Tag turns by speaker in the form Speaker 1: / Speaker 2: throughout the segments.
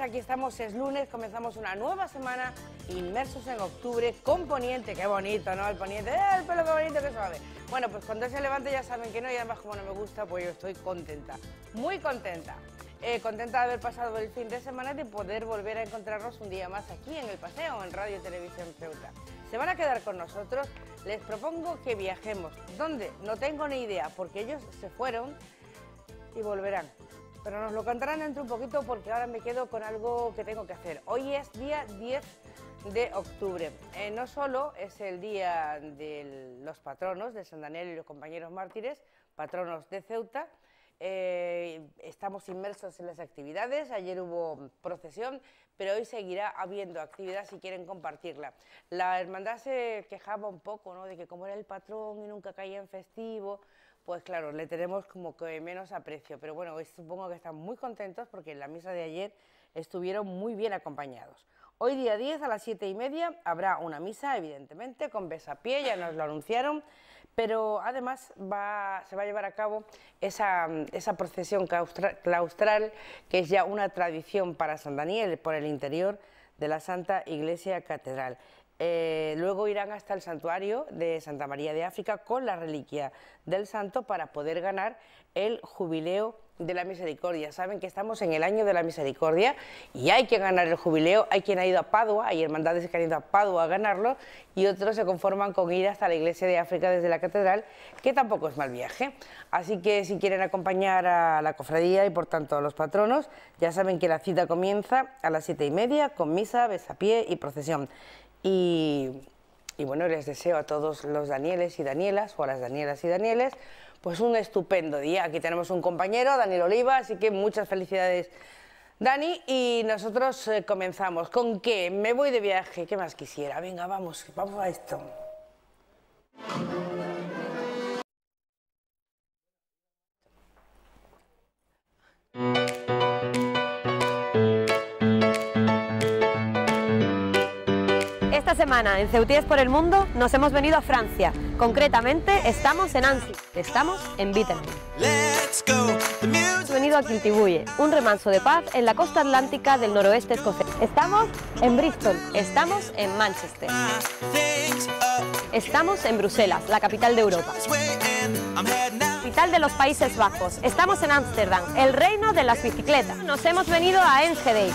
Speaker 1: aquí estamos, es lunes, comenzamos una nueva semana inmersos en octubre con Poniente, qué bonito, ¿no? El Poniente, ¡eh, el pelo qué bonito, qué suave. Bueno, pues cuando se levante ya saben que no y además como no me gusta, pues yo estoy contenta, muy contenta. Eh, contenta de haber pasado el fin de semana y de poder volver a encontrarnos un día más aquí en el paseo, en Radio y Televisión Ceuta. Se van a quedar con nosotros, les propongo que viajemos. ¿Dónde? No tengo ni idea, porque ellos se fueron y volverán pero nos lo contarán dentro un poquito porque ahora me quedo con algo que tengo que hacer. Hoy es día 10 de octubre. Eh, no solo es el día de los patronos de San Daniel y los compañeros mártires, patronos de Ceuta, eh, estamos inmersos en las actividades, ayer hubo procesión, pero hoy seguirá habiendo actividad si quieren compartirla. La hermandad se quejaba un poco ¿no? de que como era el patrón y nunca caía en festivo, pues claro, le tenemos como que menos aprecio. Pero bueno, supongo que están muy contentos porque en la misa de ayer estuvieron muy bien acompañados. Hoy día 10 a las 7 y media habrá una misa, evidentemente, con besapié, ya nos lo anunciaron, pero además se va a llevar a cabo esa procesión claustral, que es ya una tradición para San Daniel por el interior de la Santa Iglesia Catedral. Eh, luego irán hasta el santuario de Santa María de África con la reliquia del santo para poder ganar el jubileo de la misericordia. Saben que estamos en el año de la misericordia y hay que ganar el jubileo. Hay quien ha ido a Padua, hay hermandades que han ido a Padua a ganarlo y otros se conforman con ir hasta la iglesia de África desde la catedral, que tampoco es mal viaje. Así que si quieren acompañar a la cofradía y por tanto a los patronos, ya saben que la cita comienza a las siete y media con misa, besapié y procesión. Y, bueno, les deseo a todos los Danieles y Danielas, o a las Danielas y Danieles, pues un estupendo día. Aquí tenemos un compañero, Daniel Oliva, así que muchas felicidades, Dani. Y nosotros eh, comenzamos. ¿Con qué? Me voy de viaje, ¿qué más quisiera? Venga, vamos, vamos a esto.
Speaker 2: Semana en Ceutíes por el Mundo nos hemos venido a Francia. Concretamente, estamos en Annecy, estamos en Wittenberg. Hemos venido a Quiltibuye, un remanso de paz en la costa atlántica del noroeste escocés. Estamos en Bristol, estamos en Manchester. Estamos en Bruselas, la capital de Europa. Capital de los Países Bajos. Estamos en Ámsterdam, el reino de las bicicletas. Nos hemos venido a Enschede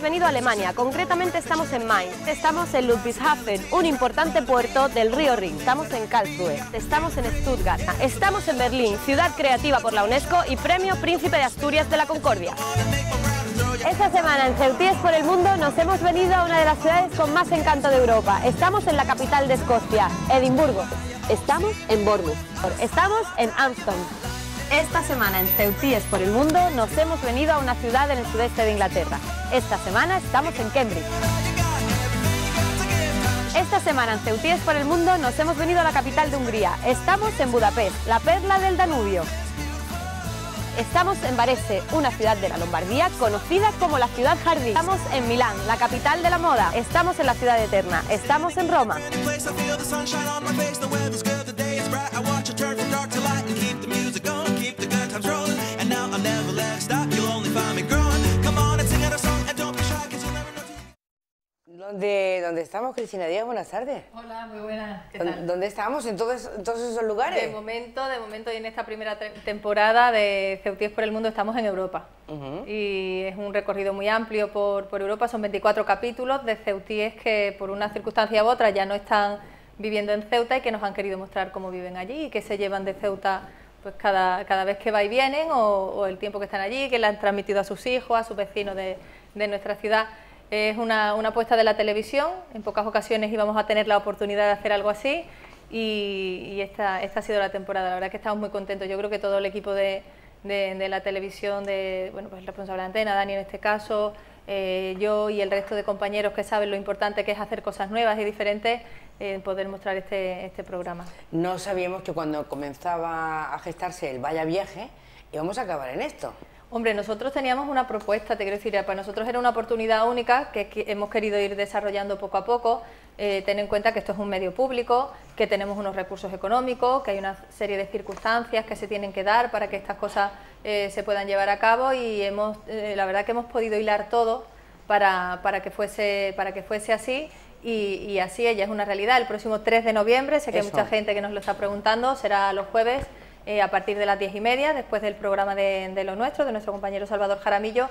Speaker 2: venido a Alemania, concretamente estamos en Mainz, estamos en Ludwigshafen, un importante puerto del río Rin, estamos en Karlsruhe, estamos en Stuttgart, estamos en Berlín, ciudad creativa por la UNESCO y premio Príncipe de Asturias de la Concordia. Esta semana en Ceutíes por el Mundo nos hemos venido a una de las ciudades con más encanto de Europa. Estamos en la capital de Escocia, Edimburgo. Estamos en Bournemouth. Estamos en Amsterdam. Esta semana en Ceutíes por el Mundo nos hemos venido a una ciudad en el sudeste de Inglaterra. Esta semana estamos en Cambridge. Esta semana en Ceutíes por el Mundo nos hemos venido a la capital de Hungría. Estamos en Budapest, la perla del Danubio. Estamos en Varese, una ciudad de la Lombardía conocida como la ciudad jardín. Estamos en Milán, la capital de la moda. Estamos en la ciudad eterna. Estamos en Roma.
Speaker 1: ¿Dónde, estamos, Cristina Díaz? Buenas tardes.
Speaker 3: Hola, muy buenas.
Speaker 1: ¿Dónde estamos en todos, esos lugares?
Speaker 3: De momento, de momento y en esta primera temporada de Ceutíes por el Mundo estamos en Europa. Y es un recorrido muy amplio por, por Europa, son 24 capítulos de Ceutíes que por una circunstancia u otra ya no están viviendo en Ceuta y que nos han querido mostrar cómo viven allí y que se llevan de Ceuta pues cada, cada vez que va y vienen o, el tiempo que están allí, que le han transmitido a sus hijos, a sus vecinos de, de nuestra ciudad. Es una, una, apuesta de la televisión, en pocas ocasiones íbamos a tener la oportunidad de hacer algo así y, esta, esta, ha sido la temporada. La verdad que estamos muy contentos. Yo creo que todo el equipo de, de, la televisión, de, bueno, pues el responsable de antena, Dani en este caso, eh, yo y el resto de compañeros que saben lo importante que es hacer cosas nuevas y diferentes, en poder mostrar este, este programa.
Speaker 1: No sabíamos que cuando comenzaba a gestarse el Vaya Viaje íbamos a acabar en esto.
Speaker 3: Hombre, nosotros teníamos una propuesta, te quiero decir, para nosotros era una oportunidad única que, hemos querido ir desarrollando poco a poco. Eh, ten en cuenta que esto es un medio público, que tenemos unos recursos económicos, que hay una serie de circunstancias que se tienen que dar para que estas cosas eh, se puedan llevar a cabo y hemos, eh, la verdad que hemos podido hilar todo para, para, que, fuese, para que fuese así y, así ella es una realidad. El próximo 3 de noviembre, sé que hay mucha gente que nos lo está preguntando, será los jueves eh, a partir de las diez y media, después del programa de, lo nuestro, de nuestro compañero Salvador Jaramillo.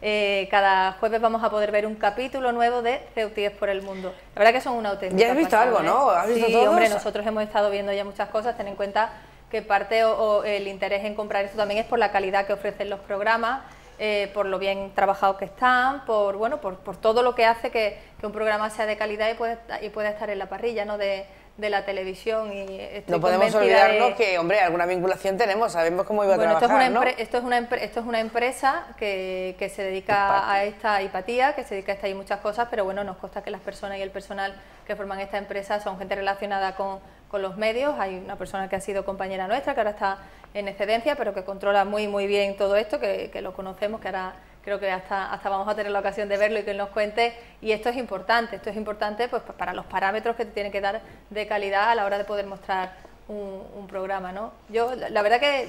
Speaker 3: Eh, cada jueves vamos a poder ver un capítulo nuevo de Ceutíes por el mundo. La verdad que son una auténtica.
Speaker 1: Ya has visto algo, ¿no?
Speaker 3: ¿Has visto sí, hombre, nosotros hemos estado viendo ya muchas cosas. Ten en cuenta que parte o, el interés en comprar esto también es por la calidad que ofrecen los programas. Eh, por lo bien trabajados que están, por bueno, por, todo lo que hace que, un programa sea de calidad y pueda, y pueda estar en la parrilla, ¿no? De, de la televisión y
Speaker 1: no podemos olvidarnos que hombre alguna vinculación tenemos sabemos cómo iba a trabajar
Speaker 3: esto es,
Speaker 1: una
Speaker 3: esto es una esto es una empresa que, que se dedica a esta hipatía que se dedica a esta y muchas cosas pero bueno nos consta que las personas y el personal que forman esta empresa son gente relacionada con, con los medios. Hay una persona que ha sido compañera nuestra que ahora está en excedencia pero que controla muy muy bien todo esto que, que lo conocemos que ahora creo que hasta, hasta vamos a tener la ocasión de verlo y que él nos cuente. Y esto es importante, esto es importante pues, para los parámetros que te tiene que dar de calidad a la hora de poder mostrar un, programa. ¿no? Yo, la verdad que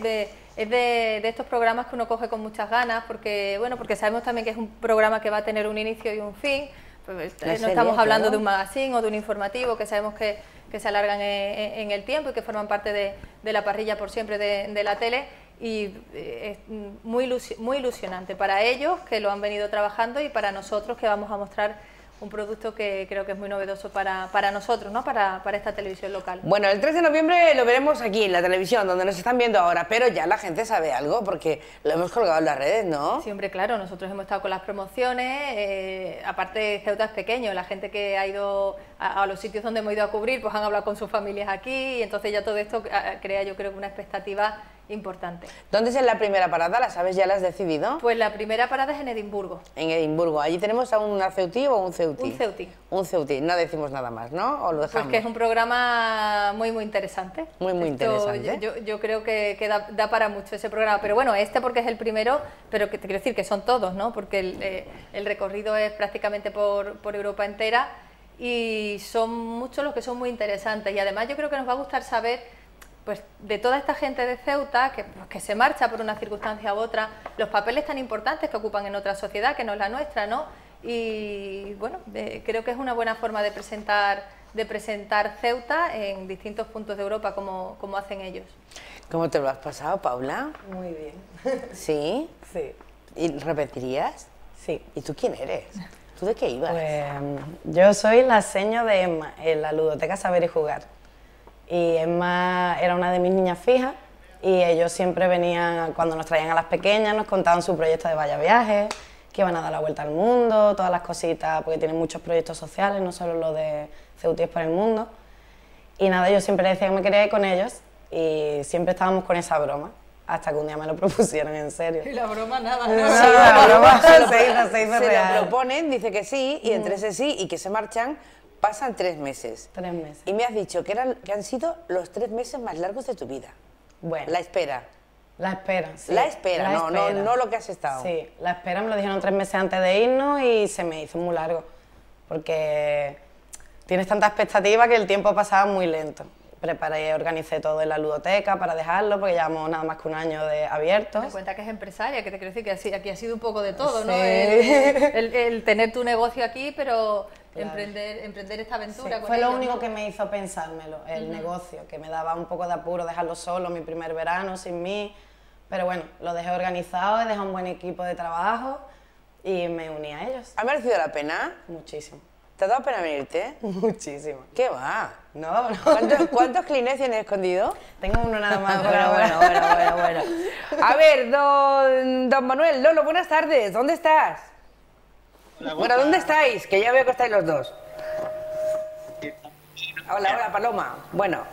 Speaker 3: es de, estos programas que uno coge con muchas ganas, porque, bueno, porque sabemos también que es un programa que va a tener un inicio y un fin. Pues, no estamos hablando de un magazine o de un informativo que sabemos que, que se alargan en, el tiempo y que forman parte de, la parrilla por siempre de la tele y eh, es muy, muy ilusionante para ellos que lo han venido trabajando y para nosotros que vamos a mostrar un producto que creo que es muy novedoso para, para nosotros, ¿no? Para, para, esta televisión local.
Speaker 1: Bueno, el 3 de noviembre lo veremos aquí en la televisión, donde nos están viendo ahora, pero ya la gente sabe algo porque lo hemos colgado en las redes, ¿no?
Speaker 3: Sí, hombre, claro, nosotros hemos estado con las promociones, eh, aparte Ceuta es pequeño, la gente que ha ido a, los sitios donde hemos ido a cubrir, pues han hablado con sus familias aquí y entonces ya todo esto crea yo creo que una expectativa importante.
Speaker 1: ¿Dónde es la primera parada? ¿La sabes? ¿Ya la has decidido?
Speaker 3: Pues la primera parada es en Edimburgo.
Speaker 1: En Edimburgo. ¿Allí tenemos a un ceutí o un ceutí?
Speaker 3: Un ceutí.
Speaker 1: Un ceutí. No decimos nada más, ¿no? ¿O lo dejamos?
Speaker 3: Pues que es un programa muy, muy interesante.
Speaker 1: Muy, muy interesante.
Speaker 3: Yo, creo que, da, para mucho ese programa. Pero bueno, este porque es el primero, pero que te quiero decir que son todos, ¿no? Porque el, eh, recorrido es prácticamente por, por Europa entera y son muchos los que son muy interesantes. Y además yo creo que nos va a gustar saber pues de toda esta gente de Ceuta que, pues, que, se marcha por una circunstancia u otra, los papeles tan importantes que ocupan en otra sociedad que no es la nuestra, ¿no? Y bueno, creo que es una buena forma de presentar, de presentar Ceuta en distintos puntos de Europa como, como hacen ellos.
Speaker 1: ¿Cómo te lo has pasado, Paula?
Speaker 4: Muy bien.
Speaker 1: ¿Sí?
Speaker 4: Sí.
Speaker 1: ¿Y repetirías?
Speaker 4: Sí.
Speaker 1: ¿Y tú quién eres? ¿Tú de qué ibas?
Speaker 4: Pues yo soy la seño de Emma en la ludoteca Saber y Jugar. Y Emma era una de mis niñas fijas y ellos siempre venían, cuando nos traían a las pequeñas, nos contaban su proyecto de Vaya Viajes, que iban a dar la vuelta al mundo, todas las cositas, porque tienen muchos proyectos sociales, no solo lo de Ceutíes por el mundo. Y nada, yo siempre decía que me quería ir con ellos y siempre estábamos con esa broma, hasta que un día me lo propusieron en serio.
Speaker 3: Y la broma nada,
Speaker 4: ¿no? Sí, la broma se, hizo, se, hizo
Speaker 1: se lo proponen, dice que sí, y entre ese sí y que se marchan, Pasan tres meses.
Speaker 4: Tres meses.
Speaker 1: Y me has dicho que, eran, que han sido los tres meses más largos de tu vida.
Speaker 4: Bueno.
Speaker 1: La espera.
Speaker 4: La espera, sí.
Speaker 1: La espera, no, No, no lo que has estado.
Speaker 4: Sí, la espera me lo dijeron tres meses antes de irnos y se me hizo muy largo. Porque tienes tanta expectativa que el tiempo pasaba muy lento. Preparé y organicé todo en la ludoteca para dejarlo, porque llevamos nada más que un año de abiertos.
Speaker 3: Me cuenta que es empresaria, que te quiero decir que aquí ha sido un poco de todo, ¿no? el, tener tu negocio aquí, pero emprender, emprender esta aventura.
Speaker 4: fue lo único que me hizo pensármelo, el negocio, que me daba un poco de apuro dejarlo solo, mi primer verano sin mí, pero bueno, lo dejé organizado, he dejado un buen equipo de trabajo y me uní a ellos.
Speaker 1: ¿Ha merecido la pena?
Speaker 4: Muchísimo.
Speaker 1: ¿Te ha dado pena venirte?
Speaker 4: Muchísimo.
Speaker 1: ¿Qué va?
Speaker 4: No, no.
Speaker 1: ¿Cuántos, ¿cuántos clines tienes escondido?
Speaker 4: Tengo uno nada más.
Speaker 1: bueno, bueno, bueno, bueno, bueno. A ver, don, don Manuel, Lolo, buenas tardes. ¿Dónde estás? bueno, ¿dónde estáis? Que ya veo que estáis los dos. Hola, hola, Paloma. Bueno,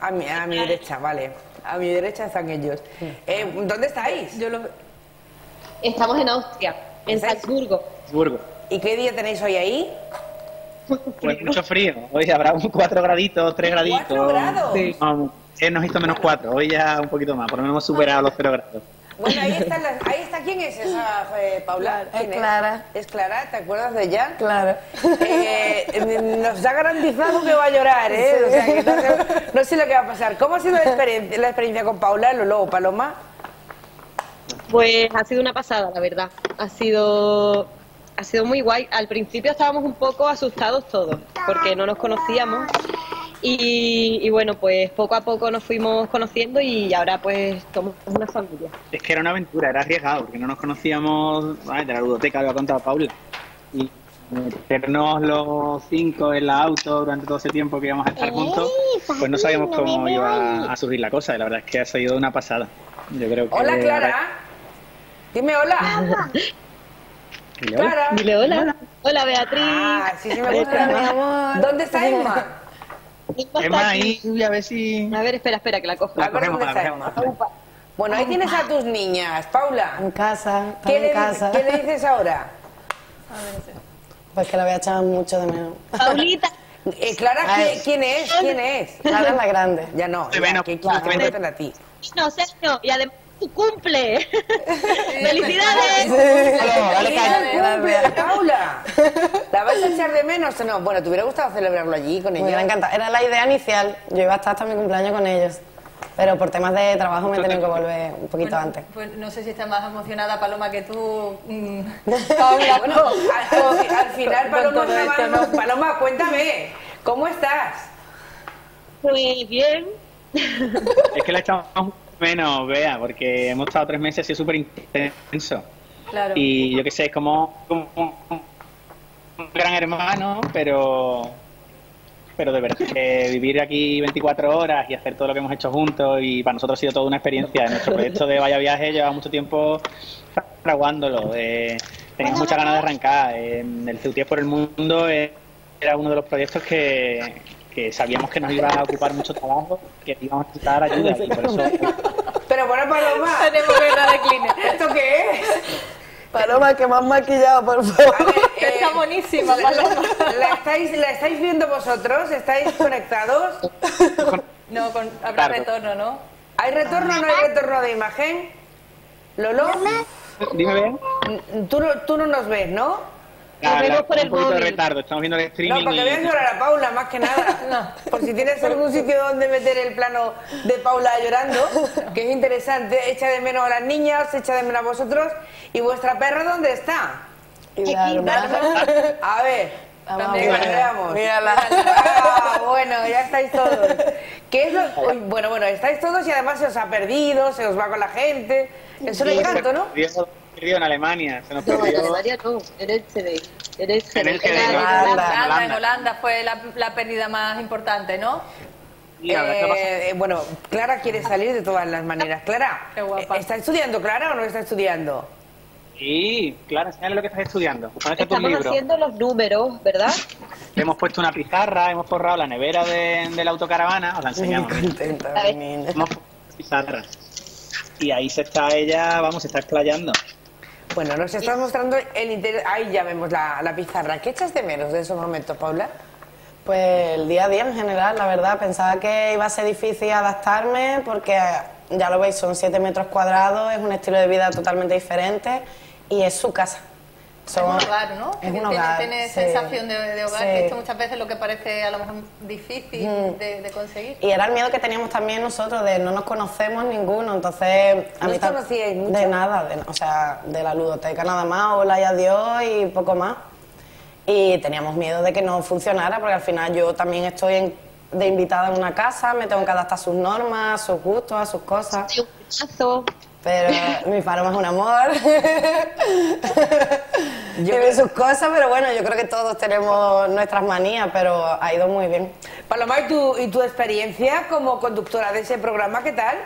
Speaker 1: a mi, a mi derecha, vale. A mi derecha están ellos. Eh, ¿Dónde estáis? Yo
Speaker 5: Estamos en Austria, en Salzburgo.
Speaker 1: ¿Y qué día tenéis hoy ahí?
Speaker 5: Pues mucho frío. Hoy habrá un 4 graditos, 3 graditos.
Speaker 1: ¿Cuatro grados?
Speaker 5: Sí. Um, nos hizo menos 4, hoy ya un poquito más, por lo menos hemos superado los 0 grados.
Speaker 1: Bueno, ahí está, la- ahí está. ¿Quién es esa, eh, Paula?
Speaker 4: Es
Speaker 1: ¿Quién
Speaker 4: Clara.
Speaker 1: Es Clara, ¿te acuerdas de ella?
Speaker 4: Claro.
Speaker 1: Eh, nos ha garantizado que va a llorar, ¿eh? O sea, que no, sé, no sé lo que va a pasar. ¿Cómo ha sido la experiencia, la experiencia con Paula, Lolo, Paloma?
Speaker 6: Pues ha sido una pasada, la verdad. Ha sido, ha sido muy guay. Al principio estábamos un poco asustados todos, porque no nos conocíamos. Y, y bueno, pues poco a poco nos fuimos conociendo y ahora pues somos una familia.
Speaker 5: Es que era una aventura, era arriesgado, porque no nos conocíamos ay, de la ludoteca, lo ha contado Paula. Y meternos los cinco en la auto durante todo ese tiempo que íbamos a estar juntos, pues no sabíamos cómo iba a surgir la cosa. Y la verdad es que ha sido una pasada. Yo creo que
Speaker 1: Hola,
Speaker 5: ahora-
Speaker 1: Clara. Dime hola.
Speaker 5: Dile hola.
Speaker 1: Clara.
Speaker 6: Dile hola. Hola, Beatriz.
Speaker 1: Ah, sí, sí me gusta.
Speaker 4: mi amor.
Speaker 1: ¿Dónde está Emma?
Speaker 5: Es más, ahí, a ver si...
Speaker 6: A ver, espera, espera, que la cojo.
Speaker 1: A ver
Speaker 5: cogemos,
Speaker 1: dónde
Speaker 5: la
Speaker 1: está
Speaker 5: cogemos.
Speaker 1: Emma. Bueno, ahí tienes a tus niñas. Paula,
Speaker 4: En casa,
Speaker 1: ¿qué
Speaker 4: en
Speaker 1: le,
Speaker 4: casa.
Speaker 1: ¿qué le dices ahora?
Speaker 4: Pues que la voy a echar mucho de menos.
Speaker 6: Paulita.
Speaker 1: Eh, Clara. ¿quién, es? ¿Quién es?
Speaker 4: Clara es la grande.
Speaker 1: Ya no, ya,
Speaker 5: bueno,
Speaker 1: que quiero cuéntala a ti.
Speaker 6: No, Sergio. Y además tu cumple. ¡Felicidades!
Speaker 5: dale
Speaker 1: ¡Feliz
Speaker 4: caña.
Speaker 1: cumple, Paula! ¿La vais a echar de menos o no? Bueno, ¿te hubiera gustado celebrarlo allí con
Speaker 4: Me
Speaker 1: ella?
Speaker 4: hubiera encantado. Era la idea inicial. Yo iba a estar hasta mi cumpleaños con ellos. Pero por temas de trabajo me he tenido que volver un poquito
Speaker 3: Bueno,
Speaker 4: antes.
Speaker 3: Pues no sé si está más emocionada Paloma que tú, mm, Paula.
Speaker 1: Bueno, al, al- al final, Paloma,
Speaker 3: esto, ¿no?
Speaker 1: Paloma, cuéntame, ¿cómo estás?
Speaker 6: Muy bien.
Speaker 5: Es que la echamos menos, vea, porque hemos estado tres meses sido súper intenso.
Speaker 3: Claro.
Speaker 5: Y yo qué sé, es como, como un gran hermano, pero pero de verdad que vivir aquí 24 horas y hacer todo lo que hemos hecho juntos y para nosotros ha sido toda una experiencia. Nuestro proyecto de Vaya Viaje lleva mucho tiempo fraguándolo. Eh, teníamos muchas ganas de arrancar. En el Ceutíes por el Mundo eh, era uno de los proyectos que, que sabíamos que nos iba a ocupar mucho trabajo, que íbamos a necesitar ayuda y por eso
Speaker 1: Pero bueno, Paloma,
Speaker 3: Tenemos de Kleenex.
Speaker 1: ¿esto qué es?
Speaker 4: Paloma, que me has maquillado, por favor.
Speaker 1: A ver, eh,
Speaker 3: Está buenísima, Paloma.
Speaker 1: ¿la estáis, ¿La estáis viendo vosotros? ¿Estáis conectados?
Speaker 3: No, con, habrá
Speaker 5: Claro.
Speaker 3: retorno, ¿no?
Speaker 1: ¿Hay retorno o no hay retorno de imagen? ¿Lolo?
Speaker 5: Dime bien.
Speaker 1: Tú, no- tú no nos ves, ¿no?
Speaker 6: Por el
Speaker 5: un poquito de
Speaker 6: móvil.
Speaker 5: retardo, estamos viendo el
Speaker 1: No,
Speaker 5: streaming
Speaker 1: porque
Speaker 5: y-
Speaker 1: veas llorar a Paula, más que nada. Por si tienes algún sitio donde meter el plano de Paula llorando, que es interesante. Echa de menos a las niñas, echa de menos a vosotros. ¿Y vuestra perra dónde está? A ver, que veamos.
Speaker 4: Mírala.
Speaker 1: Ah, bueno, ya estáis todos. ¿Qué es lo- bueno, bueno, estáis todos y además se os ha perdido, se os va con la gente. Eso le encanto, ¿no?
Speaker 5: En Alemania, se nos
Speaker 6: No, en. Alemania no, en el CD. En el CD.
Speaker 5: En el CD,
Speaker 6: Era-
Speaker 5: ¿no?
Speaker 3: En
Speaker 4: Holanda.
Speaker 3: Holanda, en Holanda fue la, la pérdida más importante, ¿no?
Speaker 1: Eh, eh, bueno, Clara quiere salir de todas las maneras. Clara, eh, ¿está estudiando Clara o no está estudiando?
Speaker 5: Sí, claro, enséñale lo que estás estudiando. ¿Dónde está tu
Speaker 6: Estamos
Speaker 5: libro?
Speaker 6: haciendo los números, ¿verdad?
Speaker 5: Hemos puesto una pizarra, hemos forrado la nevera de, de la autocaravana, os la
Speaker 4: Muy
Speaker 5: enseñamos.
Speaker 4: contenta.
Speaker 5: Hemos puesto una pizarra. Y ahí se está ella, vamos, se está explayando.
Speaker 1: Bueno, nos estás mostrando el interior. Ahí ya vemos la, la pizarra. ¿Qué echas de menos de esos momentos, Paula?
Speaker 4: Pues el día a día en general, la verdad, pensaba que iba a ser difícil adaptarme porque ya lo veis, son 7 metros cuadrados, es un estilo de vida totalmente diferente y es su casa. Son-
Speaker 3: es un hogar, ¿no?
Speaker 4: Es
Speaker 3: Tiene-
Speaker 4: un hogar.
Speaker 3: Tiene
Speaker 4: sí.
Speaker 3: sensación de, de hogar,
Speaker 4: Sí.
Speaker 3: que esto muchas veces lo que parece a lo mejor difícil
Speaker 4: Mm.
Speaker 3: de, de conseguir.
Speaker 4: Y era el miedo que teníamos también nosotros de no nos conocemos ninguno, entonces...
Speaker 1: ¿No os
Speaker 4: tam-
Speaker 1: conocíais mucho?
Speaker 4: De nada, de- o sea, de la ludoteca nada más, hola y adiós y poco más. Y teníamos miedo de que no funcionara, porque al final yo también estoy en- de invitada en una casa, me tengo que adaptar a sus normas, a sus gustos, a sus cosas.
Speaker 6: Y un.
Speaker 4: Pero mi paloma es un amor. Tiene sus cosas, pero bueno, yo creo que todos tenemos nuestras manías, pero ha ido muy bien.
Speaker 1: Paloma, ¿y tu, ¿y tu experiencia como conductora de ese programa qué tal?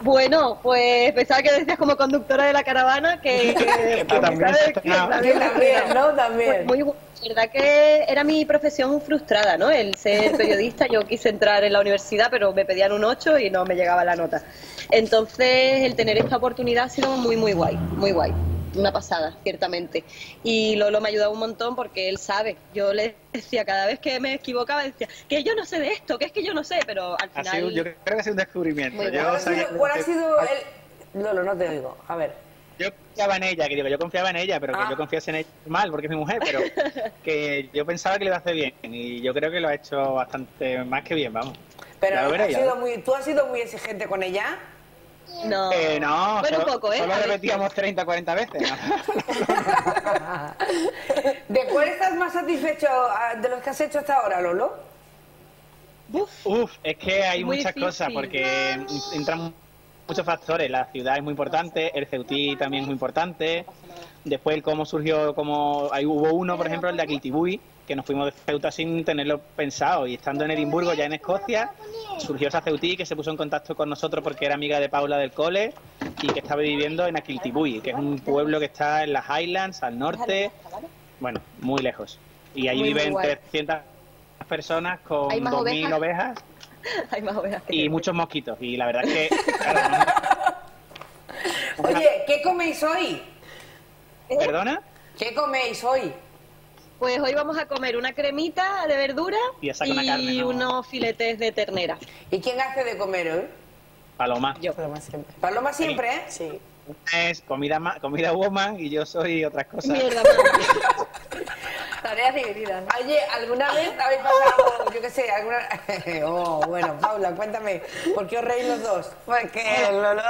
Speaker 6: Bueno, pues pensaba que decías como conductora de la caravana que, que,
Speaker 5: Que también
Speaker 6: Que también-
Speaker 1: También, ¿no?
Speaker 6: Pues
Speaker 1: También.
Speaker 6: muy bu- la verdad que era mi profesión frustrada, ¿no? El ser periodista, yo quise entrar en la universidad, pero me pedían un 8 y no me llegaba la nota. Entonces, el tener esta oportunidad ha sido muy, muy guay, muy guay. Una pasada, ciertamente. Y Lolo me ha ayudado un montón porque él sabe. Yo le decía, cada vez que me equivocaba, decía, que yo no sé de esto, que es que yo no sé, pero al final...
Speaker 5: yo creo que ha sido un descubrimiento.
Speaker 1: ¿Cuál ha sido el...? Lolo, no te digo. A ver.
Speaker 5: Yo confiaba en ella, que digo, yo confiaba en ella, pero que ah. yo confiase en ella mal, porque es mi mujer, pero que yo pensaba que le iba a hacer bien. Y yo creo que lo ha hecho bastante más que bien, vamos.
Speaker 1: Pero has sido muy, tú has sido muy exigente con ella.
Speaker 6: No,
Speaker 5: eh, no solo, un poco, ¿eh? Solo repetíamos 30, 40 veces.
Speaker 1: ¿De cuál estás más satisfecho ah, de los que has hecho hasta ahora, Lolo?
Speaker 5: Uf, es que hay muchas cosas porque entran muchos factores. La ciudad es muy importante, el Ceutí también es muy importante. Después, cómo surgió, como ahí hubo uno, por ejemplo, el de Aquiltibui, que nos fuimos de Ceuta sin tenerlo pensado. Y estando en Edimburgo, ya en Escocia, surgió esa Ceutí que se puso en contacto con nosotros porque era amiga de Paula del cole y que estaba viviendo en Aquiltibui, que es un pueblo que está en las Highlands, al norte, bueno, muy lejos. Y allí viven 300 personas con 2.000 ovejas
Speaker 6: Hay más ovejas
Speaker 5: Y muchos mosquitos. Y la verdad es que.
Speaker 1: Oye, ¿qué coméis hoy?
Speaker 5: ¿Perdona?
Speaker 1: ¿Qué coméis hoy?
Speaker 6: Pues hoy vamos a comer una cremita de verdura
Speaker 5: y,
Speaker 6: unos filetes de ternera.
Speaker 1: ¿Y quién hace de comer hoy?
Speaker 5: Paloma.
Speaker 6: Yo.
Speaker 1: Paloma siempre. Paloma siempre, ¿eh?
Speaker 6: Sí.
Speaker 5: Es comida, comida woman y yo soy otras cosas.
Speaker 6: Mierda,
Speaker 3: Tareas divididas.
Speaker 1: Oye, ¿alguna vez habéis pasado, yo qué sé, alguna... oh, bueno, Paula, cuéntame, ¿por qué os reís los dos?
Speaker 4: Porque Lolo,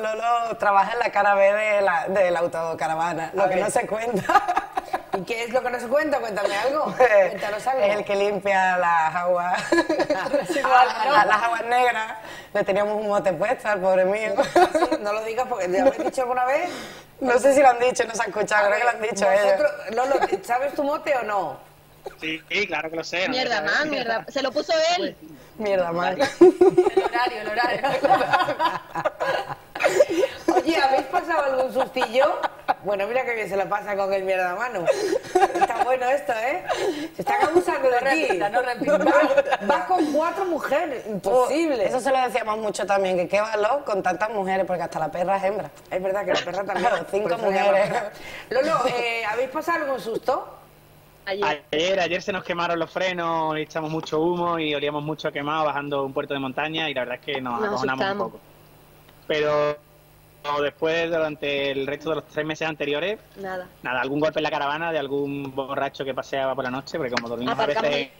Speaker 4: Lolo trabaja en la cara B de la, de la autocaravana, lo que no se cuenta.
Speaker 1: ¿Y qué es lo que no se cuenta? Cuéntame algo. Cuéntanos algo.
Speaker 4: Es el que limpia las aguas, las aguas negras. Le teníamos un mote puesto al pobre mío.
Speaker 1: No lo digas porque ¿te habéis dicho alguna vez?
Speaker 4: No sé si lo han dicho, no se han escuchado, creo que lo han dicho ellos.
Speaker 1: Lolo, ¿sabes tu mote o no?
Speaker 5: Sí, claro que lo sé.
Speaker 6: Mierda, man, mierda. Se lo puso él.
Speaker 4: Mierda, man.
Speaker 3: El horario, el horario.
Speaker 1: Oye, ¿habéis pasado algún sustillo? Bueno, mira que bien se lo pasa con el mierda mano. Está bueno esto, ¿eh? Se están abusando de ti.
Speaker 3: no
Speaker 1: Vas, con cuatro mujeres, imposible.
Speaker 4: eso se lo decíamos mucho también, que qué valor con tantas mujeres, porque hasta la perra es hembra.
Speaker 1: Es verdad que la perra también.
Speaker 4: Claro, cinco mujeres.
Speaker 1: Lolo, eh, ¿habéis pasado algún susto?
Speaker 5: Ayer. ayer. se nos quemaron los frenos, echamos mucho humo y olíamos mucho quemado bajando un puerto de montaña y la verdad es que nos, nos un poco. Pero después, durante el resto de los tres meses anteriores,
Speaker 6: nada.
Speaker 5: Nada, algún golpe en la caravana de algún borracho que paseaba por la noche, porque como dormimos a veces...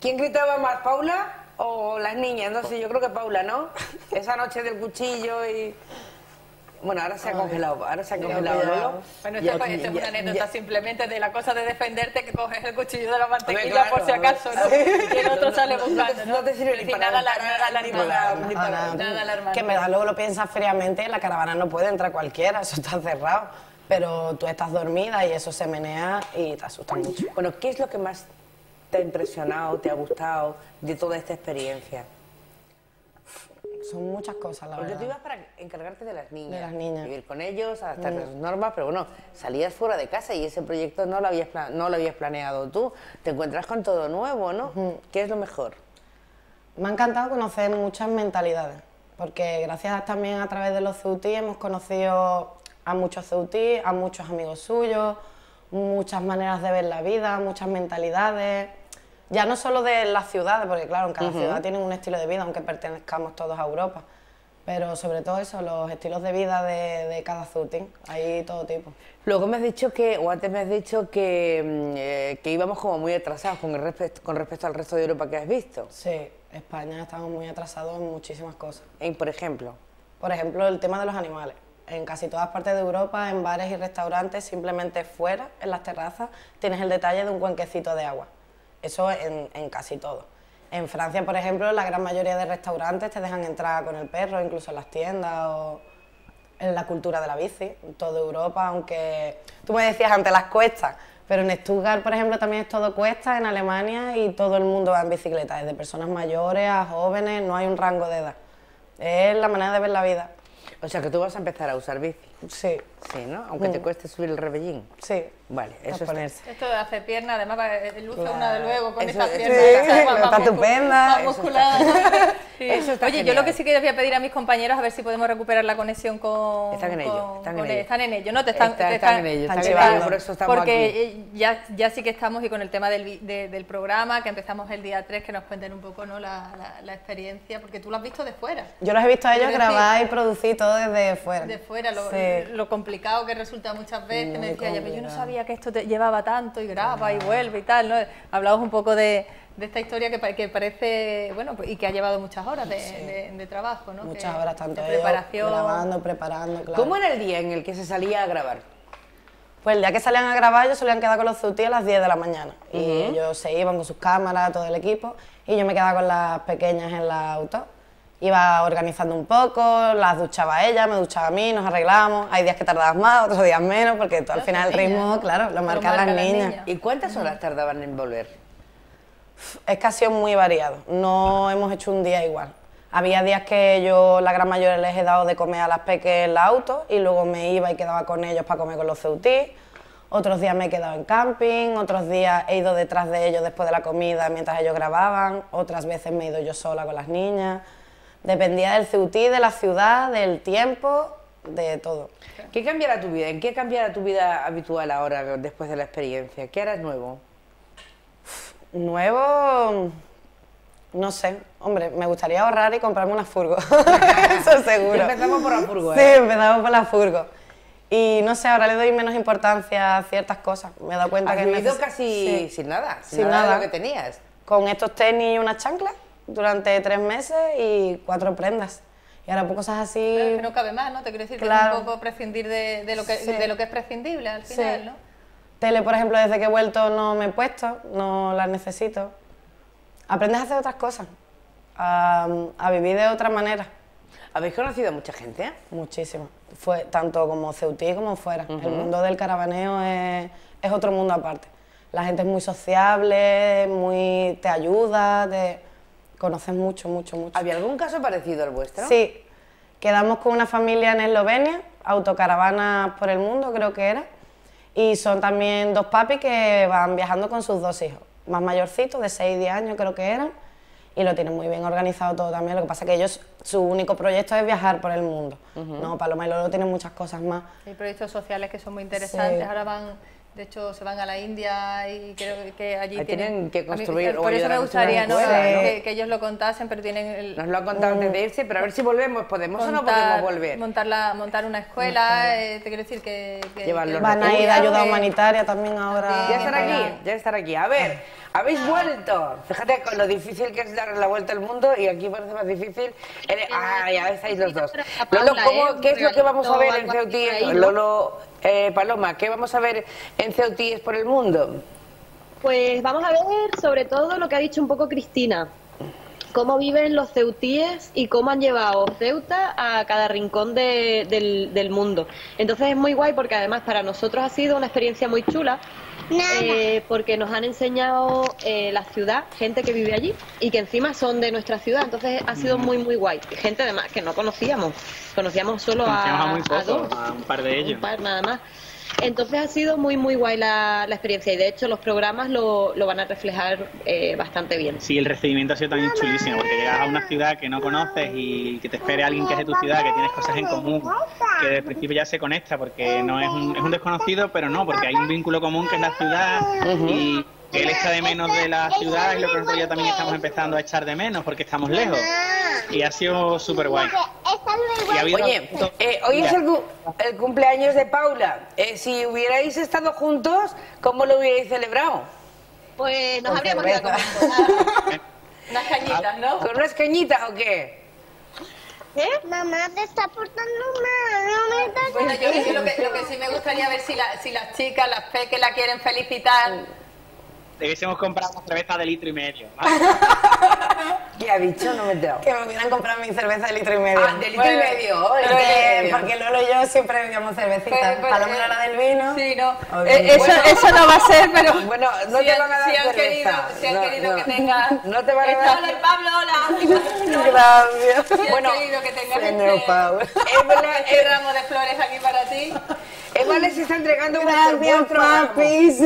Speaker 1: ¿Quién gritaba más, Paula o las niñas? No sé, yo creo que Paula, ¿no? Esa noche del cuchillo y... Bueno, ahora se ha congelado, ahora se ha congelado.
Speaker 3: Bueno, esto, es una anécdota simplemente de la cosa de defenderte que coges el cuchillo de la mantequilla por si acaso, ¿no? y el otro sale buscando, ¿no?
Speaker 1: No te sirve ni para
Speaker 3: nada, nada, nada, nada,
Speaker 4: Que me da luego lo piensas fríamente, en la caravana no puede entrar cualquiera, eso está cerrado. Pero tú estás dormida y eso se menea y te asusta mucho.
Speaker 1: Bueno, ¿qué es lo que más te ha impresionado, te ha gustado de toda esta experiencia?
Speaker 4: Son muchas cosas, la
Speaker 1: Porque tú ibas para encargarte de las niñas.
Speaker 4: De las niñas.
Speaker 1: Vivir con ellos, adaptar las normas, pero bueno, salías fuera de casa y ese proyecto no lo habías, no lo habías planeado tú. Te encuentras con todo nuevo, ¿no? ¿Qué es lo mejor?
Speaker 4: Me ha encantado conocer muchas mentalidades, porque gracias también a través de los CUTI hemos conocido a muchos CUTI, a muchos amigos suyos, muchas maneras de ver la vida, muchas mentalidades ya no solo de las ciudades, porque claro, en cada ciudad tienen un estilo de vida, aunque pertenezcamos todos a Europa, pero sobre todo eso, los estilos de vida de, cada zooting, hay todo tipo.
Speaker 1: Luego me has dicho que, o antes me has dicho que, mm, eh, que íbamos como muy atrasados con, el con respecto al resto de Europa que has visto.
Speaker 4: Sí, España estamos muy atrasados en muchísimas cosas.
Speaker 1: ¿En, por ejemplo?
Speaker 4: Por ejemplo, el tema de los animales. En casi todas partes de Europa, en bares y restaurantes, simplemente fuera, en las terrazas, tienes el detalle de un cuenquecito de agua eso en, en casi todo. En Francia, por ejemplo, la gran mayoría de restaurantes te dejan entrar con el perro, incluso en las tiendas o en la cultura de la bici, en toda Europa, aunque tú me decías antes las cuestas, pero en Stuttgart, por ejemplo, también es todo cuesta, en Alemania, y todo el mundo va en bicicleta, desde personas mayores a jóvenes, no hay un rango de edad. Es la manera de ver la vida.
Speaker 1: O sea, que tú vas a empezar a usar bici.
Speaker 4: Sí.
Speaker 1: Sí, ¿no? Aunque te mm. cueste subir el rebellín.
Speaker 4: Sí.
Speaker 1: Vale, eso es
Speaker 4: ponerse.
Speaker 3: Esto de hacer pierna, además eh, luce una de luego con
Speaker 1: eso
Speaker 3: piernas.
Speaker 1: está-
Speaker 3: ¿sabes?
Speaker 4: está estupenda.
Speaker 3: más
Speaker 1: Eso.
Speaker 3: Sí.
Speaker 1: Está
Speaker 3: Oye, yo lo que sí que voy a pedir a mis compañeros a ver si podemos recuperar la conexión con.
Speaker 1: Están en ello,
Speaker 3: con-
Speaker 1: están en ello.
Speaker 3: Están en ello, ¿no? Te están,
Speaker 1: Está-
Speaker 3: te
Speaker 1: están en ello,
Speaker 4: están
Speaker 1: están
Speaker 4: llevando.
Speaker 1: por eso estamos
Speaker 3: Porque
Speaker 1: aquí.
Speaker 3: eh, ya, ya sí que estamos y con el tema del, vi- de- del programa, que empezamos el día 3, que nos cuenten un poco ¿no? la, la- la experiencia, porque tú lo has visto de fuera.
Speaker 4: Yo los he visto a ellos grabar y producir todo desde fuera.
Speaker 3: De fuera, lo,
Speaker 4: Sí.
Speaker 3: Lo complicado que resulta muchas veces.
Speaker 4: Muy
Speaker 3: me decía, "Ya, pero yo no sabía que esto te llevaba tanto y graba y vuelve y tal. ¿no? Hablamos un poco de, de esta historia que, pa- que parece, bueno, pues, y que ha llevado muchas horas de, de- de trabajo, ¿no?
Speaker 4: Muchas
Speaker 3: Que-
Speaker 4: horas, tanto
Speaker 3: de preparación.
Speaker 4: grabando, preparando, claro.
Speaker 1: ¿Cómo era el día en el que se salía a grabar?
Speaker 4: Pues el día que salían a grabar, ellos solían quedar con los zutis a las 10 de la mañana. Y ellos se iban con sus cámaras, todo el equipo, y yo me quedaba con las pequeñas en la auto. Iba organizando un poco, las duchaba ella, me duchaba a mí, nos arreglábamos. Hay días que tardabas más, otros días menos, porque tú, al final el ritmo, claro, lo marcan las
Speaker 3: marcan las
Speaker 4: niñas.
Speaker 3: niñas.
Speaker 1: ¿Y cuántas horas tardaban en volver?
Speaker 4: Es que ha sido muy variado, no hemos hecho un día igual. Había días que yo, la gran mayoría, les he dado de comer a las peques en la auto y luego me iba y quedaba con ellos para comer con los ceutí. Otros días me he quedado en camping, otros días he ido detrás de ellos después de la comida mientras ellos grababan, otras veces me he ido yo sola con las niñas. Dependía del ceutí, de la ciudad, del tiempo, de todo.
Speaker 1: ¿Qué cambiará tu vida? ¿En qué cambiará tu vida habitual ahora, después de la experiencia? ¿Qué harás nuevo?
Speaker 4: Nuevo, no sé, hombre, me gustaría ahorrar y comprarme una furgo, eso seguro.
Speaker 1: Empezamos por la furgo,
Speaker 4: Sí,
Speaker 1: ¿eh?
Speaker 4: empezamos por la furgo. Y no sé, ahora le doy menos importancia a ciertas cosas. Me he dado cuenta
Speaker 1: Has
Speaker 4: que
Speaker 1: vivido
Speaker 4: neces-
Speaker 1: casi
Speaker 4: Sí.
Speaker 1: sin nada, sin,
Speaker 4: Sin
Speaker 1: nada, de
Speaker 4: nada.
Speaker 1: lo que tenías.
Speaker 4: Con estos tenis y unas chanclas durante tres meses y cuatro prendas. Y ahora pues cosas así...
Speaker 3: Claro, es que no cabe más, ¿no? Te quiero decir que
Speaker 4: Claro.
Speaker 3: es un poco prescindir de, de lo que,
Speaker 4: Sí.
Speaker 3: de lo que es prescindible al
Speaker 4: Sí.
Speaker 3: final, ¿no?
Speaker 4: Tele, por ejemplo, desde que he vuelto no me he puesto, no las necesito. Aprendes a hacer otras cosas, a, a vivir de otra manera.
Speaker 1: ¿Habéis conocido a mucha gente?
Speaker 4: Muchísimo. Fue tanto como Ceutí como fuera. El mundo del caravaneo es, es otro mundo aparte. La gente es muy sociable, muy te ayuda, te conoces mucho, mucho, mucho.
Speaker 1: ¿Había algún caso parecido al vuestro?
Speaker 4: Sí, quedamos con una familia en Eslovenia, autocaravanas por el mundo creo que era, y son también dos papis que van viajando con sus dos hijos, más mayorcitos, de 6 y 10 años creo que eran, y lo tienen muy bien organizado todo también, lo que pasa es que ellos, su único proyecto es viajar por el mundo, no, Paloma y Lolo tienen muchas cosas más.
Speaker 3: Hay proyectos sociales que son muy interesantes.
Speaker 4: Sí.
Speaker 3: Ahora van, de hecho, se van a la India y creo que allí
Speaker 1: Ahí tienen que
Speaker 3: a mí-
Speaker 1: construir o
Speaker 3: Por eso me
Speaker 1: construir
Speaker 3: gustaría ¿no?
Speaker 1: escuela, ¿no?
Speaker 3: Que, que ellos lo contasen, pero tienen el,
Speaker 1: Nos lo han contado antes de irse, pero a ver si volvemos. ¿Podemos o no podemos volver?
Speaker 3: Montar, la- montar una escuela, eh, te quiero decir que... que-
Speaker 4: Van a ir a ayuda humanitaria también ahora.
Speaker 1: Ya estar aquí, ya estar aquí. A ver, habéis vuelto. Fíjate con lo difícil que es dar la vuelta al mundo y aquí parece más difícil. El- Ah, ya estáis los dos. Lolo, ¿cómo-
Speaker 6: ¿eh?
Speaker 1: ¿qué es lo que vamos a ver en Ceutíes?
Speaker 6: ahí.
Speaker 1: Lolo, eh, Paloma, ¿qué vamos a ver en Ceutíes por el mundo?
Speaker 6: Pues vamos a ver sobre todo lo que ha dicho un poco Cristina. Cómo viven los ceutíes y cómo han llevado Ceuta a cada rincón de- del, del mundo. Entonces es muy guay porque además para nosotros ha sido una experiencia muy chula eh, porque nos han enseñado eh, la ciudad, gente que vive allí y que encima son de nuestra ciudad. Entonces ha sido muy, muy guay. Gente además que no conocíamos. Conocíamos solo
Speaker 5: Conocíamos a muy
Speaker 6: a
Speaker 5: pocos,
Speaker 6: dos.
Speaker 5: a un par de ellos.
Speaker 6: Un par nada más. Entonces ha sido muy, muy guay la, la experiencia y de hecho los programas lo, lo van a reflejar eh, bastante bien.
Speaker 5: Sí, el recibimiento ha sido también chulísimo, porque llegas a una ciudad que no conoces y que te espere alguien que es de tu ciudad, que tienes cosas en común, que desde el principio ya se conecta, porque no es un, es un desconocido, pero no, porque hay un vínculo común que es la ciudad y que él echa de menos de la ciudad y lo que nosotros ya también estamos empezando a echar de menos porque estamos lejos. Y ha sido súper guay. Y ha habido-
Speaker 1: Oye, eh, hoy es el, cu- el cumpleaños de Paula. Eh, si hubierais estado juntos, ¿cómo lo hubierais celebrado?
Speaker 6: Pues nos
Speaker 1: Con
Speaker 6: habríamos ido
Speaker 1: cerveza.
Speaker 3: Unas cañitas, ¿no?
Speaker 1: ¿Con unas cañitas o qué?
Speaker 6: ¿Eh?
Speaker 7: Mamá te está portando mal, no me
Speaker 3: Bueno, yo yo lo que, lo que sí me gustaría ver si, la- si las chicas, las peques la quieren felicitar.
Speaker 5: Debiésemos comprar una cerveza de litro y medio. ¿vale?
Speaker 1: ¿Qué ha dicho? No me he.
Speaker 4: Que me hubieran comprado mi cerveza de litro y medio.
Speaker 1: Ah, de litro y
Speaker 4: Bueno,
Speaker 1: medio,
Speaker 4: Porque,
Speaker 1: litro y medio.
Speaker 4: porque Lolo y yo siempre bebíamos cervecita.
Speaker 3: Pero- pero-
Speaker 4: Paloma era la del vino.
Speaker 3: Sí, no. Eh, eso, eso no va a ser, pero.
Speaker 1: Bueno, no
Speaker 3: si
Speaker 1: te
Speaker 3: han-
Speaker 1: van a dar
Speaker 3: si han
Speaker 1: cerveza.
Speaker 3: querido, si han
Speaker 1: No,
Speaker 3: querido
Speaker 1: no.
Speaker 3: que tenga.
Speaker 1: No te van a dar-
Speaker 3: Hola, Pablo, hola.
Speaker 4: Gracias.
Speaker 3: Si han
Speaker 1: Bueno,
Speaker 3: querido que tengas
Speaker 4: señor
Speaker 3: este,
Speaker 4: Pablo.
Speaker 3: Este ramo de flores aquí para ti.
Speaker 1: Eva les está entregando
Speaker 4: Gracias, papis.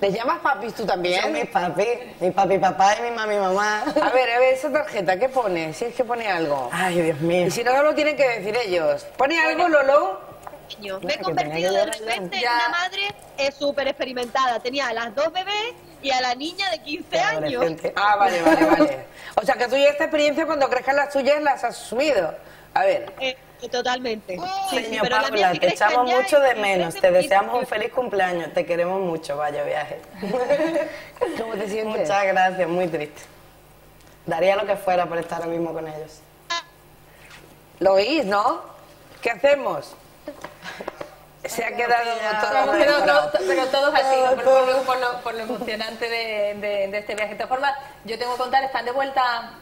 Speaker 1: ¿Les llamas papis tú también?
Speaker 4: Son mis papis, mi papi papá y mi mami mamá.
Speaker 1: A ver, a ver, esa tarjeta, ¿qué pone? Si es que pone algo.
Speaker 4: Ay, Dios mío.
Speaker 1: Y si no, no lo tienen que decir ellos. ¿Pone algo, Lolo?
Speaker 6: Me he convertido de repente en una madre eh, súper experimentada. Tenía a las dos bebés y a la niña de 15 años.
Speaker 1: Ah, vale, vale, vale. O sea, que tú ya esta experiencia cuando crezcan las tuyas las has asumido. A ver.
Speaker 6: Eh, totalmente. Sí,
Speaker 4: Señor
Speaker 6: pero
Speaker 4: Paula, te echamos mucho de menos. Te deseamos un feliz cumpleaños. Te queremos mucho, vaya viaje.
Speaker 1: ¿Cómo te sientes?
Speaker 4: Muchas gracias, muy triste. Daría lo que fuera por estar ahora mismo con ellos.
Speaker 1: ¿Lo oís, no? ¿Qué hacemos? Se ha quedado todo
Speaker 3: Pero, todos así, ¿no? por, por lo, por lo- por lo emocionante de, de- de este viaje. De todas formas, yo tengo que contar, están de vuelta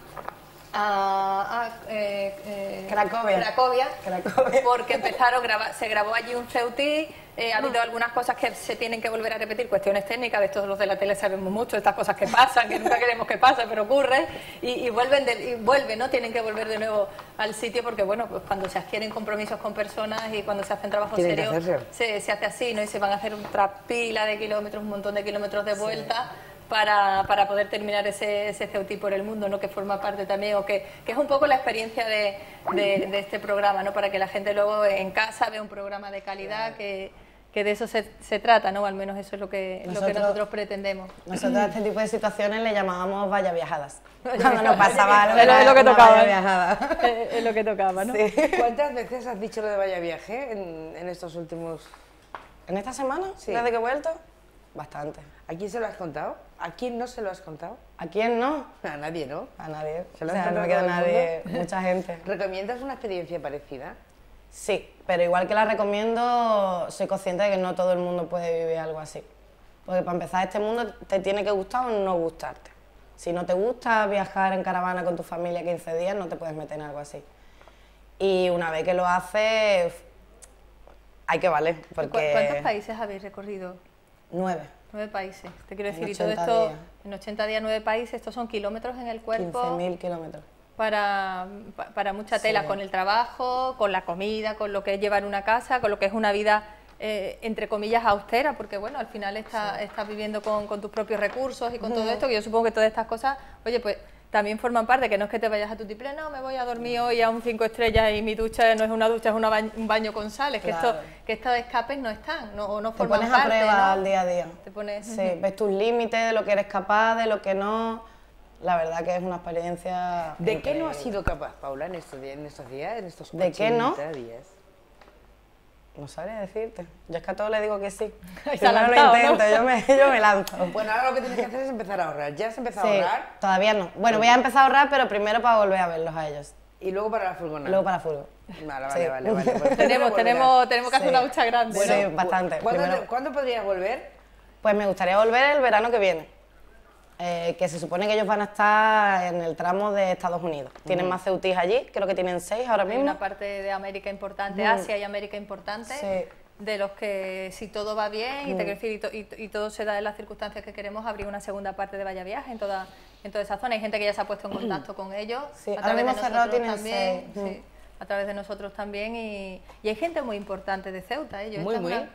Speaker 3: a, a, eh, eh,
Speaker 4: Cracovia.
Speaker 3: Cracovia,
Speaker 4: Cracovia.
Speaker 3: porque empezaron, graba- se grabó allí un CEUTI, eh, ha habido algunas cosas que se tienen que volver a repetir, cuestiones técnicas, de todos los de la tele sabemos mucho, estas cosas que pasan, que nunca queremos que pasen, pero ocurren, y, y vuelven, de- y vuelven, ¿no? Tienen que volver de nuevo al sitio porque, bueno, pues cuando se adquieren compromisos con personas y cuando se hacen trabajos serios, se, se hace así, ¿no? Y se van a hacer otra pila de kilómetros, un montón de kilómetros de vuelta para, para poder terminar ese, ese CEUTI por el mundo, ¿no? Que forma parte también, o que, que es un poco la experiencia de, de- de este programa, ¿no? Para que la gente luego en casa vea un programa de calidad que, que de eso se, se trata, ¿no? Al menos eso es lo que lo que
Speaker 4: Nosotros-
Speaker 3: nosotros pretendemos.
Speaker 4: Nosotros a este tipo de situaciones le llamábamos vaya viajadas. Cuando nos pasaba algo,
Speaker 3: Es lo- es lo que tocaba.
Speaker 4: vaya viajada.
Speaker 3: Eh, es lo que tocaba, ¿no?
Speaker 4: Sí.
Speaker 1: ¿Cuántas veces has dicho lo de vaya viaje en, en estos últimos...
Speaker 4: ¿En esta semana?
Speaker 1: Sí.
Speaker 4: ¿Desde que he vuelto? Bastante.
Speaker 1: ¿A quién se lo has contado? ¿A quién no se lo has contado?
Speaker 4: ¿A quién no?
Speaker 1: A nadie, ¿no?
Speaker 4: A nadie.
Speaker 1: ¿Se
Speaker 4: O
Speaker 1: lo has
Speaker 4: sea, no
Speaker 1: contado
Speaker 4: me queda nadie,
Speaker 1: mundo?
Speaker 4: mucha gente.
Speaker 1: ¿Recomiendas una experiencia parecida?
Speaker 4: Sí, pero igual que la recomiendo, soy consciente de que no todo el mundo puede vivir algo así. Porque para empezar, este mundo te tiene que gustar o no gustarte. Si no te gusta viajar en caravana con tu familia 15 días, no te puedes meter en algo así. Y una vez que lo haces, hay que valer,
Speaker 3: ¿Cu-
Speaker 4: porque...
Speaker 3: ¿Cuántos países habéis recorrido?
Speaker 4: Nueve.
Speaker 3: Nueve países. Te quiero decir, y todo
Speaker 4: 80
Speaker 3: esto,
Speaker 4: días.
Speaker 3: en 80 días, nueve países, estos son kilómetros en el cuerpo.
Speaker 4: 15.000 kilómetros.
Speaker 3: para, pa- para mucha tela,
Speaker 4: Sí.
Speaker 3: con el trabajo, con la comida, con lo que es llevar una casa, con lo que es una vida, eh, entre comillas, austera, porque bueno, al final está, estás viviendo con, con tus propios recursos y con todo esto, que yo supongo que todas estas cosas, oye, pues también forman parte, que no es que te vayas a tu tiple, no, me voy a dormir hoy a un cinco estrellas y mi ducha no es una ducha, es una ba- un baño con sales, que,
Speaker 4: Claro.
Speaker 3: esto, que estos escapes no están, no, o no
Speaker 4: Te
Speaker 3: forman
Speaker 4: pones
Speaker 3: parte,
Speaker 4: a prueba
Speaker 3: ¿no?
Speaker 4: al día a día.
Speaker 3: Te pones-
Speaker 4: Sí, ves tus límites, de lo que eres capaz, de lo que no. La verdad que es una experiencia.
Speaker 1: ¿De qué no has
Speaker 4: increíble.
Speaker 1: sido capaz, Paula, en estos días, en estos, días, en estos
Speaker 4: ¿De qué no?
Speaker 1: 80 días?
Speaker 4: No sabría decirte. Yo es que a todo le digo que sí.
Speaker 3: Ha
Speaker 4: Primero lo
Speaker 3: ¿no?
Speaker 4: intento, yo, me, yo me lanzo.
Speaker 1: Bueno, ahora lo que tienes que hacer es empezar a ahorrar. ¿Ya has empezado
Speaker 4: Sí,
Speaker 1: a ahorrar?
Speaker 4: todavía no. Bueno, voy a empezar a ahorrar, pero primero para volver a verlos a ellos.
Speaker 1: Y luego para la furgoneta.
Speaker 4: Luego para fútbol.
Speaker 1: Vale, vale,
Speaker 4: Sí.
Speaker 1: vale. vale. Pues
Speaker 3: Tenemos, tenemos, tenemos que hacer
Speaker 4: Sí.
Speaker 3: una ducha grande.
Speaker 4: Sí,
Speaker 3: ¿no?
Speaker 4: bastante.
Speaker 1: ¿Cuándo,
Speaker 4: Primero-
Speaker 1: ¿Cuándo podrías volver?
Speaker 4: Pues me gustaría volver el verano que viene. Eh, que se supone que ellos van a estar en el tramo de Estados Unidos. Tienen más ceutis allí, creo que tienen seis ahora
Speaker 3: Hay
Speaker 4: mismo.
Speaker 3: una parte de América importante, Asia y América importante,
Speaker 4: Sí.
Speaker 3: de los que si todo va bien y, te quiero decir, y, to- y- y todo se da en las circunstancias que queremos, habría una segunda parte de Vaya Viaje en toda, en toda esa zona. Hay gente que ya se ha puesto en contacto con ellos,
Speaker 4: Sí,
Speaker 3: a través de nosotros también. sí, a través de nosotros también y, y hay gente muy importante de Ceuta. ¿eh? Yo
Speaker 1: Muy, muy.
Speaker 3: una-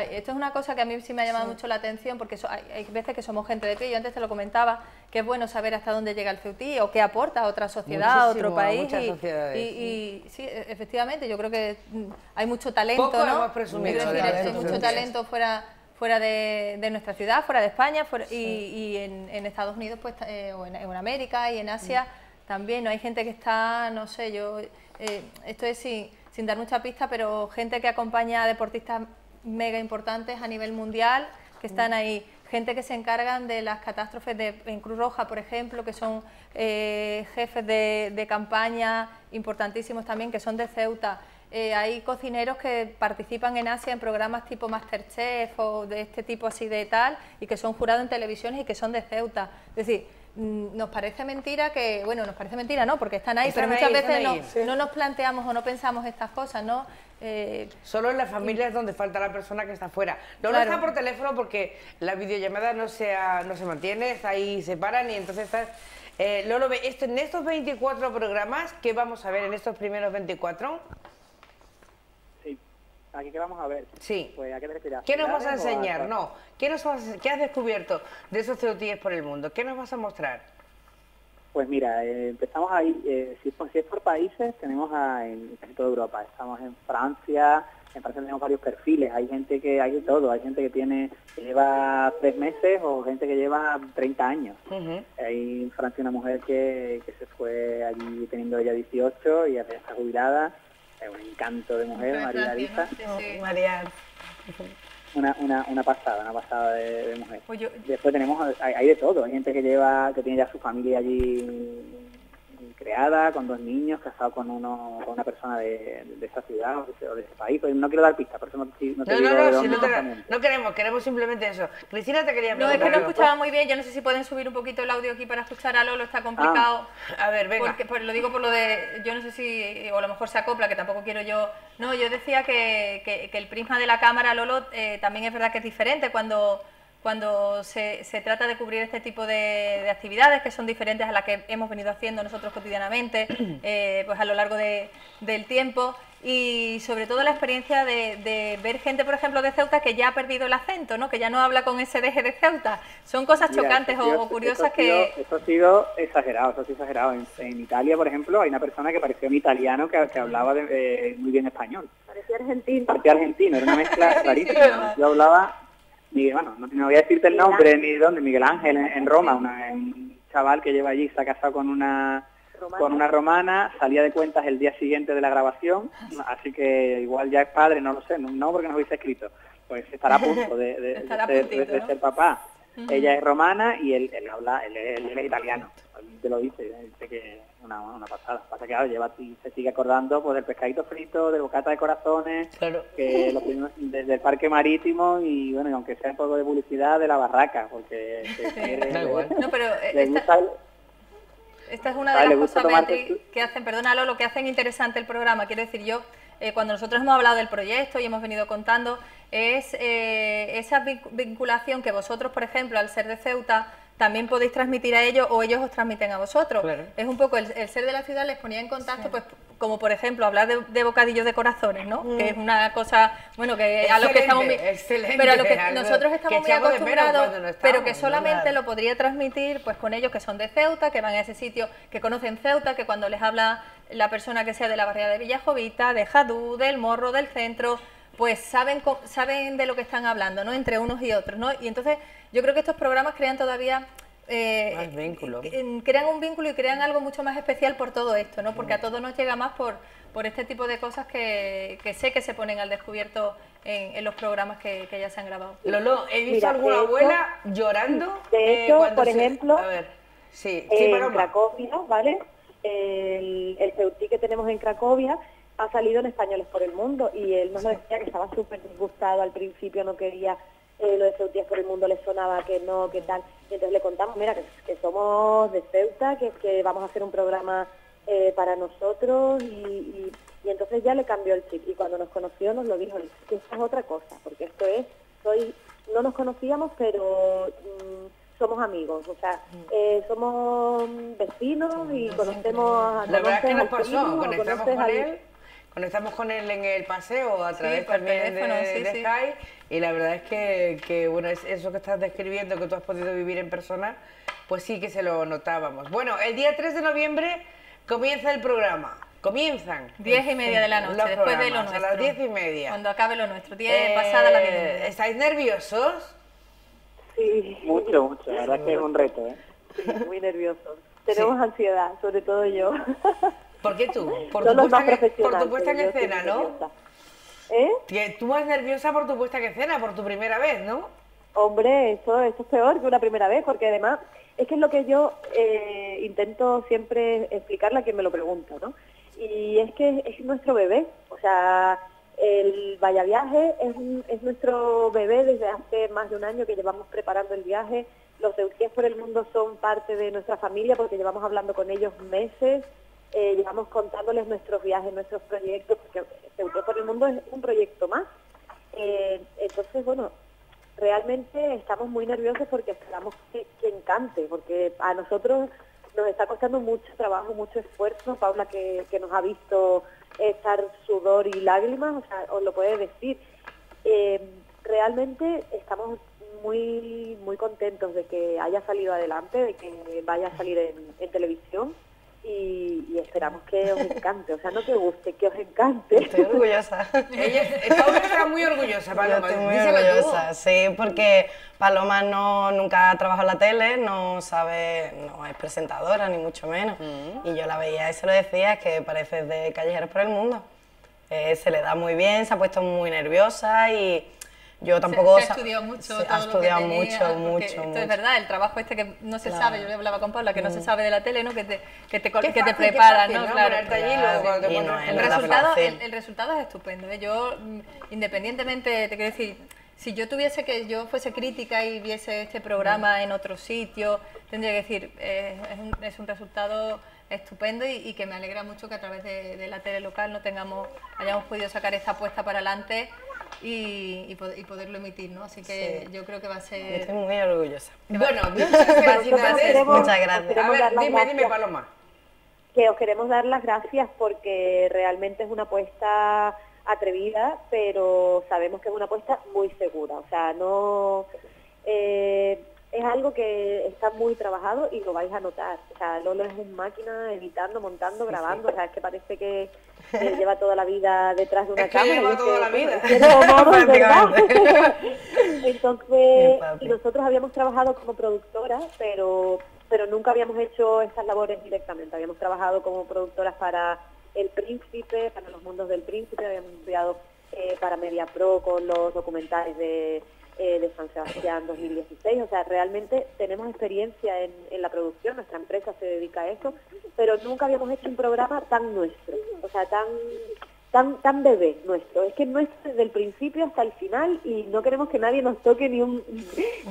Speaker 3: esto es una cosa que a mí sí me ha llamado mucho la atención porque so- hay, hay veces que somos gente de pie, yo antes te lo comentaba, que es bueno saber hasta dónde llega el ceutí o qué aporta a otra sociedad, a otro
Speaker 1: a
Speaker 3: país. y- y- y sí, e- efectivamente, yo creo que mm, hay mucho talento,
Speaker 1: Poco
Speaker 3: ¿no?
Speaker 1: hemos presumido de
Speaker 3: decir, hay mucho talento fuera fuera de, de nuestra ciudad, fuera de España, fuera- y, y en, en Estados Unidos, pues, eh, o en, en América y en Asia también. No hay gente que está, no sé, yo, eh, esto es sin, sin dar mucha pista, pero gente que acompaña a deportistas mega importantes a nivel mundial, que están ahí. Gente que se encargan de las catástrofes de, en Cruz Roja, por ejemplo, que son eh, jefes de, de campaña importantísimos también, que son de Ceuta. Eh, hay cocineros que participan en Asia en programas tipo Masterchef o de este tipo así de tal, y que son jurados en televisiones y que son de Ceuta. Es decir, mm, nos parece mentira que, bueno, nos parece mentira, ¿no? Porque están ahí,
Speaker 1: Están
Speaker 3: pero muchas
Speaker 1: ahí,
Speaker 3: veces no,
Speaker 1: sí.
Speaker 3: no nos planteamos o no pensamos estas cosas, ¿no? Eh,
Speaker 1: Solo en las familias donde falta la persona que está fuera. No lo
Speaker 3: Claro.
Speaker 1: está por teléfono porque la videollamada no se, ha- no se mantiene, está ahí, se paran y entonces está... Eh, Lolo, en estos 24 programas, ¿qué vamos a ver en estos primeros 24?
Speaker 8: Aquí qué vamos a ver.
Speaker 1: Sí.
Speaker 8: Pues, ¿a qué te refieres?
Speaker 1: ¿Qué nos vas a
Speaker 8: ¿Ciudades o
Speaker 1: enseñar? No. ¿Qué, nos vas a- ¿Qué has descubierto de esos ceutíes por el mundo? ¿Qué nos vas a mostrar?
Speaker 8: Pues mira, eh, empezamos ahí, eh, si, es por, si es por países, tenemos a, en casi toda Europa. Estamos en Francia, en Francia tenemos varios perfiles. Hay gente que, hay de todo, hay gente que tiene, que lleva tres meses o gente que lleva 30 años. Hay en Francia una mujer que, que se fue allí teniendo ella 18 y ya está jubilada. Es un encanto de mujer, María Lisa.
Speaker 4: María.
Speaker 8: Una, una, una pasada, una pasada de, de mujer.
Speaker 3: Pues yo-
Speaker 8: Después tenemos, hay, hay de todo, hay gente que lleva, que tiene ya su familia allí creada, con dos niños, casado con uno, con una persona de, de esa ciudad o de, ese- o de ese país. Pues no quiero dar pistas, por eso no, te- no te
Speaker 1: No,
Speaker 8: digo
Speaker 1: no,
Speaker 8: de
Speaker 1: no, si
Speaker 8: dónde
Speaker 1: no, te-
Speaker 8: exactamente.
Speaker 1: no queremos, queremos simplemente eso. Cristina te quería
Speaker 3: No, es
Speaker 1: preguntar.
Speaker 3: que no escuchaba muy bien. Yo no sé si pueden subir un poquito el audio aquí para escuchar a Lolo, está complicado.
Speaker 1: A ver, venga.
Speaker 3: Porque, pues, lo digo por lo de, yo no sé si, o a lo mejor se acopla, que tampoco quiero yo. No, yo decía que, que- que el prisma de la cámara, Lolo, eh, también es verdad que es diferente cuando, cuando se, se trata de cubrir este tipo de, de actividades que son diferentes a las que hemos venido haciendo nosotros cotidianamente, eh, pues a lo largo de- del tiempo. Y sobre todo la experiencia de, de ver gente, por ejemplo, de Ceuta que ya ha perdido el acento, ¿no? que ya no habla con ese deje de Ceuta. Son cosas
Speaker 8: Mira,
Speaker 3: chocantes o,
Speaker 8: sido-
Speaker 3: o curiosas
Speaker 8: eso ha sido-
Speaker 3: que...
Speaker 8: Eso ha sido exagerado, eso ha sido exagerado. En, en Italia, por ejemplo, hay una persona que parecía un italiano que, que hablaba de- eh, muy bien español.
Speaker 9: Parecía argentino.
Speaker 8: Parecía argentino, era una mezcla rarísima. Yo hablaba, Miguel, bueno, no, no voy a decirte el nombre ni de dónde, Miguel Ángel en, en Roma, una- un chaval que lleva allí, se ha casado con una con una romana, salía de cuentas el día siguiente de la grabación, así que igual ya es padre, no lo sé, no, no porque nos hubiese escrito, pues estará a punto de, de- ser papá. Ella es romana y él, él habla, él, él- él es italiano, te lo dice, dice que es una, una pasada. Pasa que claro, lleva, y se sigue acordando pues del pescadito frito, del bocata de corazones,
Speaker 1: Claro.
Speaker 8: que lo primero- desde el parque marítimo y bueno, y aunque sea un poco de publicidad de la barraca, porque.
Speaker 3: No, pero eh,
Speaker 8: le
Speaker 3: esta-
Speaker 8: gusta el-
Speaker 3: Esta es una de las cosas, que hacen, perdónalo, lo que hacen interesante el programa. Quiero decir, yo, eh, cuando nosotros hemos hablado del proyecto y hemos venido contando, es eh, esa vinc- vinculación que vosotros, por ejemplo, al ser de Ceuta, también podéis transmitir a ellos o ellos os transmiten a vosotros.
Speaker 1: Claro.
Speaker 3: Es un poco el, el ser de la ciudad les ponía en contacto, pues como por ejemplo hablar de, de bocadillos de corazones, ¿no? Que es una cosa, bueno, que a lo que estamos
Speaker 1: excelente,
Speaker 3: pero a lo que
Speaker 1: algo
Speaker 3: nosotros
Speaker 1: que
Speaker 3: estamos muy acostumbrados, pero que solamente lo podría transmitir pues con ellos que son de Ceuta, que van a ese sitio, que conocen Ceuta, que cuando les habla la persona que sea de la barriada de Villajovita, de Jadú, del Morro, del centro, pues saben co- saben de lo que están hablando, ¿no? Entre unos y otros, ¿no? Y entonces yo creo que estos programas crean todavía eh,
Speaker 1: Más vínculo.
Speaker 3: eh, crean un vínculo y crean algo mucho más especial por todo esto, ¿no? Porque a todos nos llega más por, por este tipo de cosas que, que sé que se ponen al descubierto en, en los programas que, que ya se han grabado.
Speaker 1: Lolo, he visto
Speaker 9: Mira,
Speaker 1: alguna
Speaker 9: hecho-
Speaker 1: abuela llorando.
Speaker 9: de
Speaker 1: eh,
Speaker 9: hecho,
Speaker 1: cuando
Speaker 9: por
Speaker 1: se-
Speaker 9: ejemplo,
Speaker 1: A ver, sí, sí,
Speaker 9: en. Cracovia, ¿vale? El, el Ceutí que tenemos en Cracovia ha salido en Españoles por el Mundo y él nos lo decía que estaba súper disgustado al principio, no quería eh, lo de Ceutías por el Mundo, le sonaba que no, que tal. Y entonces le contamos, mira, que, que somos de Ceuta, que, que vamos a hacer un programa eh, para nosotros y, y- y entonces ya le cambió el chip. Y cuando nos conoció nos lo dijo, que esto es otra cosa, porque esto es, soy, no nos conocíamos, pero... mm, somos amigos, o sea, eh, somos vecinos y conocemos a
Speaker 1: La verdad es que nos pasó, conectamos con él, conectamos con él en el paseo a través
Speaker 3: por
Speaker 1: también
Speaker 3: teléfono,
Speaker 1: de,
Speaker 3: sí,
Speaker 1: de
Speaker 3: sí.
Speaker 1: Skype y la verdad es que, que, bueno, es eso que estás describiendo, que tú has podido vivir en persona, pues sí que se lo notábamos. Bueno, el día 3 de noviembre comienza el programa, comienzan.
Speaker 3: Diez y media de la noche,
Speaker 1: los
Speaker 3: después de lo nuestro.
Speaker 1: A las diez y media.
Speaker 3: Cuando acabe lo nuestro, diez,
Speaker 1: Eh,
Speaker 3: pasada las diez y media.
Speaker 1: ¿Estáis nerviosos?
Speaker 9: Sí,
Speaker 8: Mucho, mucho, la verdad es que es un reto, ¿eh?
Speaker 9: sí, muy nerviosos. Tenemos ansiedad, sobre todo yo.
Speaker 1: ¿Por qué tú? Por tu puesta en, por
Speaker 9: profesionales.
Speaker 1: tu puesta en
Speaker 9: yo estoy
Speaker 1: escena, ¿no?
Speaker 9: nerviosa. ¿Eh?
Speaker 1: Que tú vas nerviosa por tu puesta en escena, por tu primera vez, ¿no?
Speaker 9: Hombre, eso, eso es peor que una primera vez, porque además es que es lo que yo eh, intento siempre explicarle a quien me lo pregunta, ¿no? Y es que es nuestro bebé, o sea, el Vaya Viaje es, un- es nuestro bebé desde hace más de un año que llevamos preparando el viaje. Los Eutíes por el Mundo son parte de nuestra familia porque llevamos hablando con ellos meses, eh, llevamos contándoles nuestros viajes, nuestros proyectos, porque Eutíes por el Mundo es un proyecto más. Eh, entonces, bueno, realmente estamos muy nerviosos porque esperamos que, que encante, porque a nosotros nos está costando mucho trabajo, mucho esfuerzo. Paula, que, que nos ha visto estar sudor y lágrimas, o sea, os lo puede decir. Eh, realmente estamos muy muy contentos de que haya salido adelante, de que vaya a salir en televisión y, esperamos que os encante, o sea, no que guste, que os encante.
Speaker 4: Estoy orgullosa.
Speaker 1: Ella está muy orgullosa, Paloma.
Speaker 4: estoy muy orgullosa, sí, porque Paloma no, nunca ha trabajado en la tele, no sabe, no es presentadora, ni mucho menos. Mm. Y yo la veía y se lo decía, que parece de Callejeros por el Mundo. Eh, se le da muy bien, se ha puesto muy nerviosa y yo tampoco...
Speaker 3: Se, ha estudiado mucho. ha estudiado mucho, mucho, Esto es verdad, el trabajo este que no se sabe, yo le hablaba con Paula, que no se mm. sabe de la tele, ¿no? Que te, que te, que te prepara, ¿no? Claro, el, resultado, el, resultado es estupendo. ¿eh? Yo, mm, independientemente, te quiero decir, si yo tuviese que yo fuese crítica y viese este programa mm. en otro sitio, tendría que decir, eh, es, un, es un resultado estupendo y, que me alegra mucho que a través de, de, la tele local no tengamos hayamos podido sacar esta apuesta para adelante y, y, poderlo emitir, ¿no? Así que yo creo que va a ser...
Speaker 4: Estoy muy orgullosa.
Speaker 1: Bueno, muchas gracias.
Speaker 4: muchas gracias.
Speaker 1: A ver, dime, dime, Paloma.
Speaker 9: Que os queremos dar las gracias porque realmente es una apuesta atrevida, pero sabemos que es una apuesta muy segura. O sea, no... Eh, es algo que está muy trabajado y lo vais a notar. O sea, Lolo es un máquina editando, montando, grabando. O sea, es que parece que lleva toda la vida detrás de una
Speaker 1: es
Speaker 9: que cámara.
Speaker 1: Lleva toda la vida.
Speaker 9: Entonces, y nosotros habíamos trabajado como productora, pero, pero nunca habíamos hecho estas labores directamente. Habíamos trabajado como productoras para El Príncipe, para los mundos del Príncipe, habíamos estudiado eh, para Media Pro con los documentales de eh, de San Sebastián 2016. O sea, realmente tenemos experiencia en, en, la producción, nuestra empresa se dedica a eso, pero nunca habíamos hecho un programa tan nuestro, o sea, tan tan, tan bebé nuestro. Es que nuestro desde el principio hasta el final y no queremos que nadie nos toque ni un,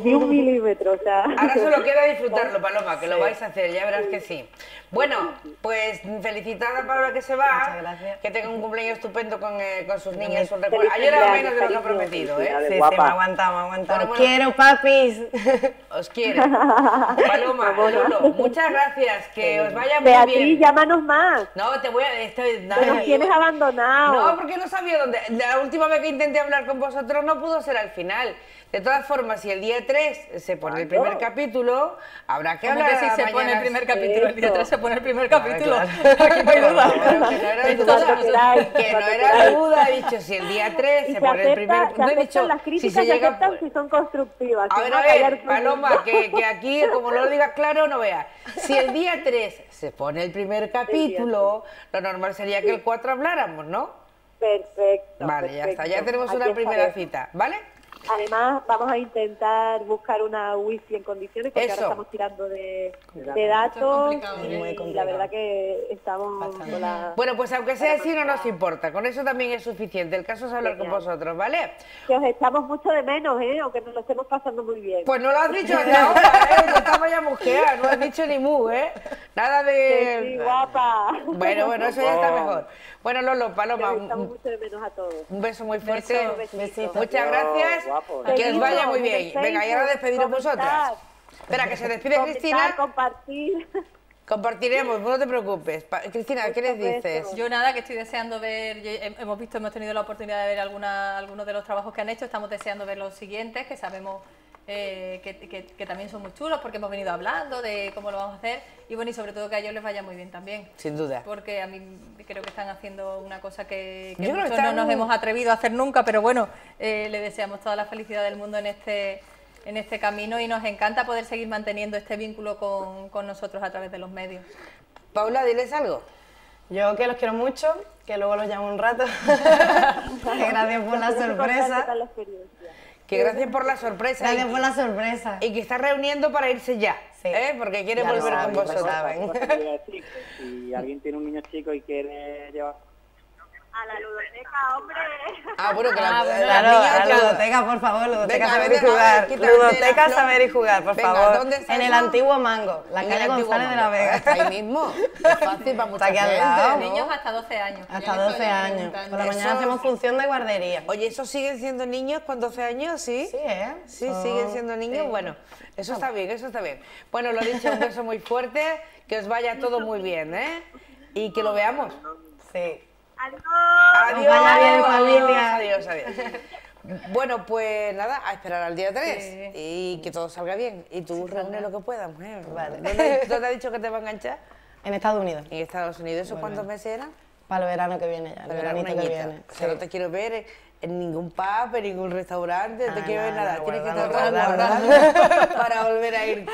Speaker 9: ni un milímetro. O sea.
Speaker 1: Ahora solo queda disfrutarlo, Paloma, que lo vais a hacer, ya verás que sí. Bueno, pues felicitar a Paloma que se va, que tenga un cumpleaños estupendo con, eh, con sus niñas. Ayer era menos de lo que ha prometido, ¿eh?
Speaker 4: Sí, sí, me aguantamos, aguantamos. Os quiero, papis.
Speaker 1: Os quiero. Paloma, Lolo, muchas gracias, que os vaya muy
Speaker 9: Beatriz,
Speaker 1: bien.
Speaker 9: llámanos más.
Speaker 1: No, te voy a... Estoy,
Speaker 9: nos tienes abandonado.
Speaker 1: No, porque no sabía dónde. La última vez que intenté hablar con vosotros no pudo ser al final. De todas formas, si el día 3 se pone el primer capítulo, habrá que hablar.
Speaker 3: que si se pone el primer capítulo, el día 3 se pone el primer capítulo. Aquí no hay duda.
Speaker 1: que no era duda, que no era duda, he dicho, si el día 3 se, pone el primer
Speaker 9: No he dicho, las críticas si se llega. Se si son constructivas.
Speaker 1: A ver, a ver, Paloma, que, que aquí, como no lo digas claro, no veas. Si el día 3 se pone el primer capítulo, lo normal sería que el 4 habláramos, ¿no?
Speaker 9: Perfecto.
Speaker 1: Vale, ya está, ya tenemos una primera cita, ¿vale?
Speaker 9: Además, vamos a intentar buscar una wifi en condiciones porque ahora estamos tirando de, de datos y, la verdad que estamos con la...
Speaker 1: Bueno, pues aunque sea así no nos importa, con eso también es suficiente. El caso es hablar con vosotros, ¿vale?
Speaker 9: Que os echamos mucho de menos, ¿eh? Aunque nos lo estemos pasando muy bien.
Speaker 1: Pues no lo has dicho hasta ahora, ¿eh? No estamos ya mujeres, no has dicho ni mu, ¿eh? Nada de...
Speaker 9: Sí, guapa.
Speaker 1: Bueno, bueno, eso ya está mejor. Bueno, Lolo, Paloma,
Speaker 9: un,
Speaker 1: un beso muy fuerte. Muchas gracias. Que os vaya muy bien. Venga, y ahora despediros vosotras. Espera, que se despide Cristina.
Speaker 9: compartir.
Speaker 1: Compartiremos, no te preocupes. Cristina, ¿qué les dices?
Speaker 3: Yo nada, que estoy deseando ver, hemos visto, hemos tenido la oportunidad de ver alguna, algunos de los trabajos que han hecho, estamos deseando ver los siguientes, que sabemos eh, que, también son muy chulos porque hemos venido hablando de cómo lo vamos a hacer y bueno, y sobre todo que a ellos les vaya muy bien también.
Speaker 1: Sin duda.
Speaker 3: Porque a mí creo que están haciendo una cosa que, no nos hemos atrevido a hacer nunca, pero bueno, eh, le deseamos toda la felicidad del mundo en este en este camino y nos encanta poder seguir manteniendo este vínculo con, con nosotros a través de los medios.
Speaker 1: Paula, diles algo.
Speaker 4: Yo que los quiero mucho, que luego los llamo un rato. Gracias por la sorpresa.
Speaker 1: Que gracias por la sorpresa.
Speaker 4: Gracias por la sorpresa.
Speaker 1: Y que está reuniendo para irse ya, ¿eh? porque quiere volver con vosotros.
Speaker 8: Si alguien tiene un niño chico y quiere llevar
Speaker 9: a la ludoteca, hombre. Ah,
Speaker 1: bueno, que la,
Speaker 4: ah, la ludoteca, por favor, ludoteca saber y jugar. ludoteca saber y jugar, por favor. ¿dónde está en el antiguo Mango, la calle González de la Vega.
Speaker 1: Está ahí mismo. Es fácil para mucha
Speaker 3: gente. Lado, Niños hasta 12 años.
Speaker 4: Hasta 12 años. Por la mañana hacemos función de guardería.
Speaker 1: Oye, ¿esos siguen siendo niños con 12 años? Sí.
Speaker 4: Sí, ¿eh?
Speaker 1: Sí, siguen siendo niños. Bueno, eso está bien, eso está bien. Bueno, lo dicho, un beso muy fuerte, que os vaya todo muy bien, ¿eh? Y que lo veamos.
Speaker 4: Sí.
Speaker 7: Adiós.
Speaker 1: Adiós,
Speaker 4: familia.
Speaker 1: Adiós, adiós. Bueno, pues nada, a esperar al día 3 y que todo salga bien. Y tú reúne lo que puedas, mujer.
Speaker 4: Vale.
Speaker 1: ¿Dónde, dónde has dicho que te va a enganchar?
Speaker 4: En Estados Unidos.
Speaker 1: En Estados Unidos. ¿Eso cuántos meses eran?
Speaker 4: Para el verano que viene ya, el veranito que viene.
Speaker 1: O sea, no
Speaker 4: sí.
Speaker 1: te quiero ver en- ningún pub, en ningún restaurante, no te
Speaker 4: Ah,
Speaker 1: quiero ver
Speaker 4: nada.
Speaker 1: Tienes que
Speaker 4: guardando,
Speaker 1: estar
Speaker 4: guardando.
Speaker 1: para volver a irte.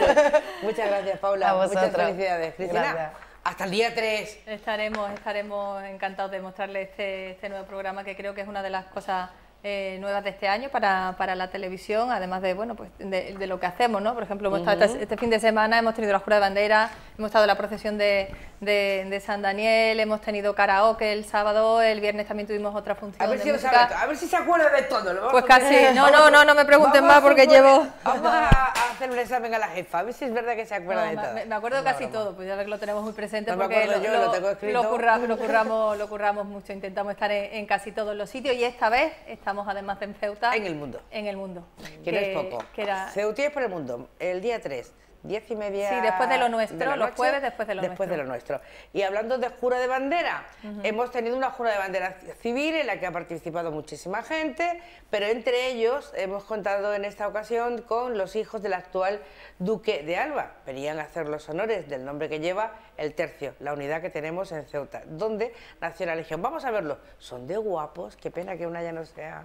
Speaker 1: Muchas gracias, Paula.
Speaker 4: A
Speaker 1: Muchas felicidades. Cristina,
Speaker 4: Gracias.
Speaker 1: Hasta el día 3.
Speaker 3: Estaremos, estaremos encantados de mostrarles este, este nuevo programa que creo que es una de las cosas eh, nuevas de este año para, para la televisión, además de bueno pues de, de lo que hacemos, ¿no? Por ejemplo, hemos estado este, este fin de semana, hemos tenido la jura de bandera, hemos estado en la procesión de, de- de San Daniel, hemos tenido karaoke el sábado, el viernes también tuvimos otra función
Speaker 1: A ver
Speaker 3: de
Speaker 1: si lo
Speaker 3: música.
Speaker 1: sabe a ver si se acuerda de todo. lo
Speaker 3: Pues casi. No, no, no, no me pregunten
Speaker 1: vamos
Speaker 3: más porque
Speaker 1: a
Speaker 3: llevo-
Speaker 1: Vamos a, hacer un examen a la jefa, a ver si es verdad que se acuerda
Speaker 3: No,
Speaker 1: de
Speaker 3: me-
Speaker 1: todo.
Speaker 3: me, me acuerdo
Speaker 1: Una
Speaker 3: casi
Speaker 1: broma.
Speaker 3: todo, pues ya lo tenemos muy presente
Speaker 1: No me
Speaker 3: porque
Speaker 1: acuerdo yo, lo tengo escrito.
Speaker 3: lo curra- lo curramos, lo curramos mucho, intentamos estar en, en casi todos los sitios y esta vez estamos además en Ceuta.
Speaker 1: En el mundo.
Speaker 3: En el mundo.
Speaker 1: Que no es poco.
Speaker 3: que era-
Speaker 1: Ceutíes por el mundo, el día 3, 10 y media.
Speaker 3: Sí, después de lo nuestro,
Speaker 1: de
Speaker 3: los
Speaker 1: noche,
Speaker 3: jueves después de lo
Speaker 1: después
Speaker 3: nuestro.
Speaker 1: de lo nuestro. Y hablando de jura de bandera, hemos tenido una jura de bandera civil en la que ha participado muchísima gente, pero entre ellos hemos contado en esta ocasión con los hijos del actual duque de Alba. Venían a hacer los honores del nombre que lleva el tercio, la unidad que tenemos en Ceuta, donde nació la legión. Vamos a verlo. Son de guapos, qué pena que una ya no sea.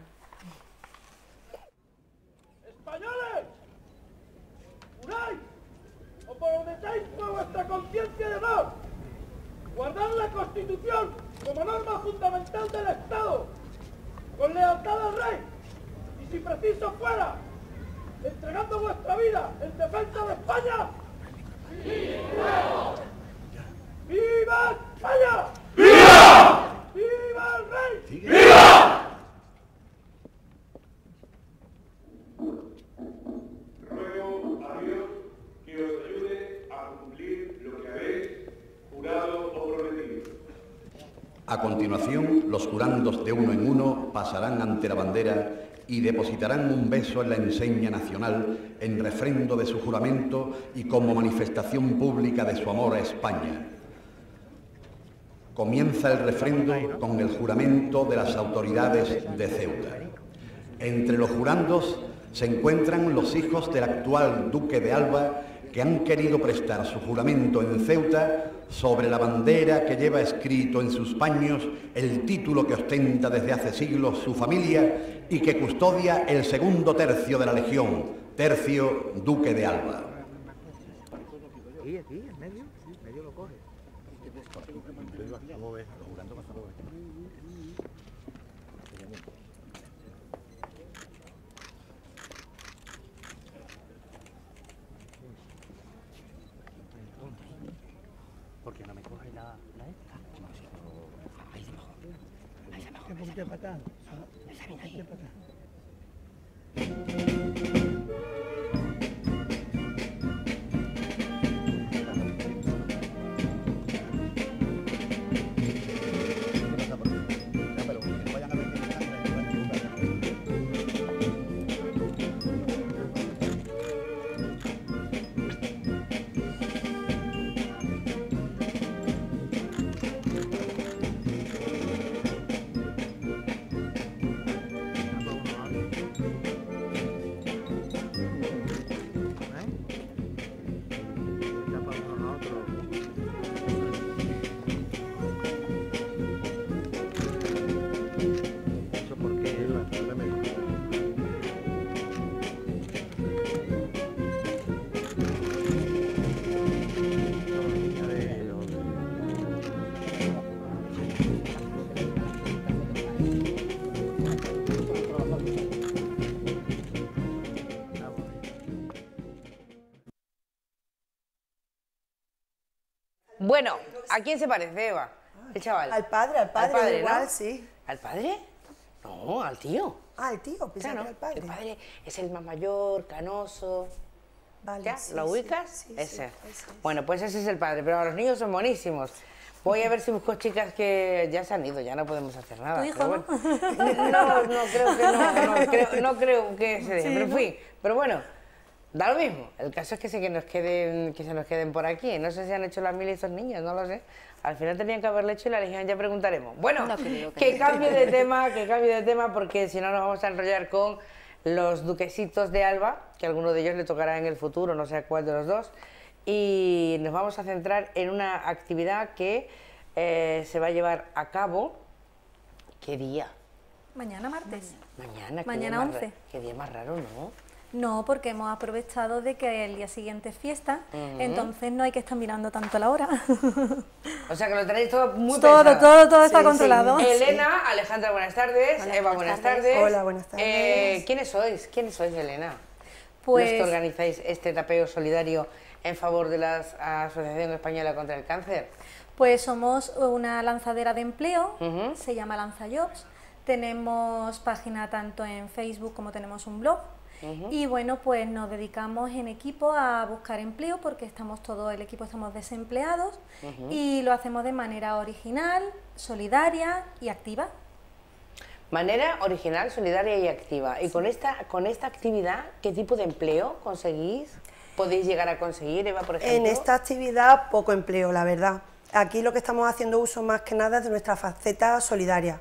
Speaker 10: ¡Españoles! ¡Juráis! ¡O prometéis por vuestra conciencia de honor! ¡Guardar la Constitución como norma fundamental del Estado! ¡Con lealtad al rey! ¡Y si preciso fuera! ¡Entregando vuestra vida en defensa de España! ¡Viva España! ¡Viva el rey!
Speaker 11: Ruego a Dios que os ayude a cumplir lo que habéis jurado o prometido.
Speaker 12: A continuación, los jurandos de uno en uno pasarán ante la bandera y depositarán un beso en la enseña nacional en refrendo de su juramento y como manifestación pública de su amor a España. Comienza el refrendo con el juramento de las autoridades de Ceuta. Entre los jurandos se encuentran los hijos del actual duque de Alba que han querido prestar su juramento en Ceuta sobre la bandera que lleva escrito en sus paños el título que ostenta desde hace siglos su familia y que custodia el segundo tercio de la legión, tercio duque de Alba.
Speaker 10: Aquí, aquí, en medio, en medio lo coge. Porque no me coge la, la esta. Ahí debajo. Ahí debajo. Un poquito
Speaker 1: ¿a quién se parece, Eva? El chaval.
Speaker 13: Al padre, al padre, igual,
Speaker 1: ¿no?
Speaker 13: sí.
Speaker 1: ¿Al padre? No, al tío.
Speaker 13: Ah, el tío, pensaba
Speaker 1: Claro,
Speaker 13: que era el padre.
Speaker 1: el padre es el más mayor, canoso.
Speaker 13: Vale,
Speaker 1: ¿Ya?
Speaker 13: sí,
Speaker 1: ¿Lo
Speaker 13: sí,
Speaker 1: ubicas?
Speaker 13: sí, sí,
Speaker 1: ese.
Speaker 13: es.
Speaker 1: Bueno, pues ese es el padre, pero los niños son buenísimos. Voy a ver si busco chicas que ya se han ido, ya no podemos hacer nada.
Speaker 2: ¿Tu hijo,
Speaker 1: bueno. No, no creo que no, no creo, no creo que se deje,
Speaker 2: Sí,
Speaker 1: pero en
Speaker 2: ¿no?
Speaker 1: fin. Pero bueno, Da lo mismo. El caso es que, se, que, nos queden, que se nos queden por aquí. No sé si han hecho las mil estos niños, no lo sé. Al final tenían que haberlo hecho y la Legión ya preguntaremos. Bueno, que, cambie de tema, que cambie de tema, porque si no nos vamos a enrollar con los duquesitos de Alba, que a alguno de ellos le tocará en el futuro, no sé a cuál de los dos. Y nos vamos a centrar en una actividad que eh, se va a llevar a cabo. ¿Qué día?
Speaker 14: Mañana martes.
Speaker 1: Mañana,
Speaker 14: Mañana 11.
Speaker 1: Qué día más raro, ¿no?
Speaker 14: No, porque hemos aprovechado de que el día siguiente es fiesta, entonces no hay que estar mirando tanto la hora.
Speaker 1: o sea que lo tenéis todo muy
Speaker 14: Todo, todo, todo está controlado.
Speaker 1: Elena, Alejandra, buenas tardes. Eva, buenas tardes.
Speaker 13: Hola, buenas tardes.
Speaker 1: Eh, ¿Quiénes sois? ¿Quiénes sois, Elena? Pues... que organizáis este tapeo solidario en favor de la Asociación Española contra el Cáncer?
Speaker 14: Pues somos una lanzadera de empleo, se llama LanzaJobs. Tenemos página tanto en Facebook como tenemos un blog. Y bueno, pues nos dedicamos en equipo a buscar empleo porque estamos todo el equipo estamos desempleados y lo hacemos de manera original, solidaria y activa.
Speaker 1: Manera original, solidaria y activa. Y con esta con esta actividad, ¿qué tipo de empleo conseguís? ¿Podéis llegar a conseguir, Eva, por ejemplo?
Speaker 13: En esta actividad poco empleo, la verdad. Aquí lo que estamos haciendo uso más que nada es de nuestra faceta solidaria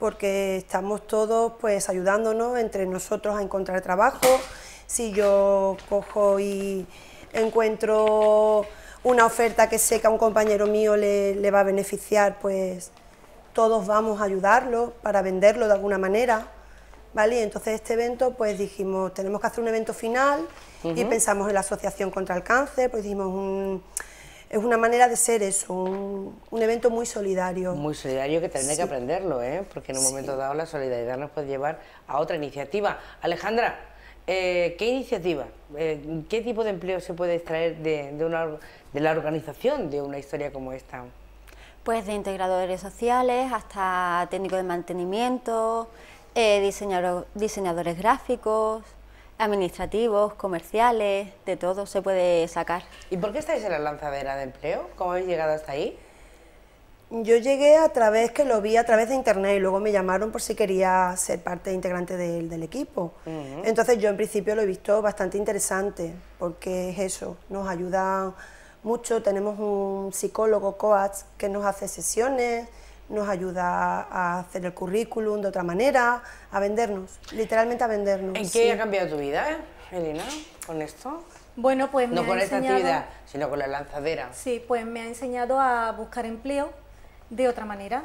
Speaker 13: porque estamos todos pues ayudándonos entre nosotros a encontrar trabajo. Si yo cojo y encuentro una oferta que sé que a un compañero mío le, va a beneficiar, pues todos vamos a ayudarlo para venderlo de alguna manera. ¿Vale? Y entonces este evento, pues dijimos, tenemos que hacer un evento final y pensamos en la Asociación contra el Cáncer, pues dijimos un, es una manera de ser eso, un, evento muy solidario.
Speaker 1: Muy solidario que tiene que aprenderlo, ¿eh? porque en un momento dado la solidaridad nos puede llevar a otra iniciativa. Alejandra, eh, ¿qué iniciativa, eh, qué tipo de empleo se puede extraer de, de la organización de una historia como esta?
Speaker 15: Pues de integradores sociales hasta técnicos de mantenimiento, eh, diseñadores gráficos, administrativos, comerciales, de todo se puede sacar.
Speaker 1: ¿Y por qué estáis en la lanzadera de empleo? ¿Cómo habéis llegado hasta ahí?
Speaker 13: Yo llegué a través que lo vi a través de internet y luego me llamaron por si quería ser parte integrante del, equipo. Entonces yo en principio lo he visto bastante interesante porque es eso, nos ayuda mucho, tenemos un psicólogo coach que nos hace sesiones, nos ayuda a hacer el currículum de otra manera, a vendernos, literalmente a vendernos.
Speaker 1: ¿En qué ha cambiado tu vida, Elena, con esto?
Speaker 14: Bueno, pues
Speaker 1: no con esta actividad, sino con la lanzadera.
Speaker 14: Sí, pues me ha enseñado a buscar empleo de otra manera,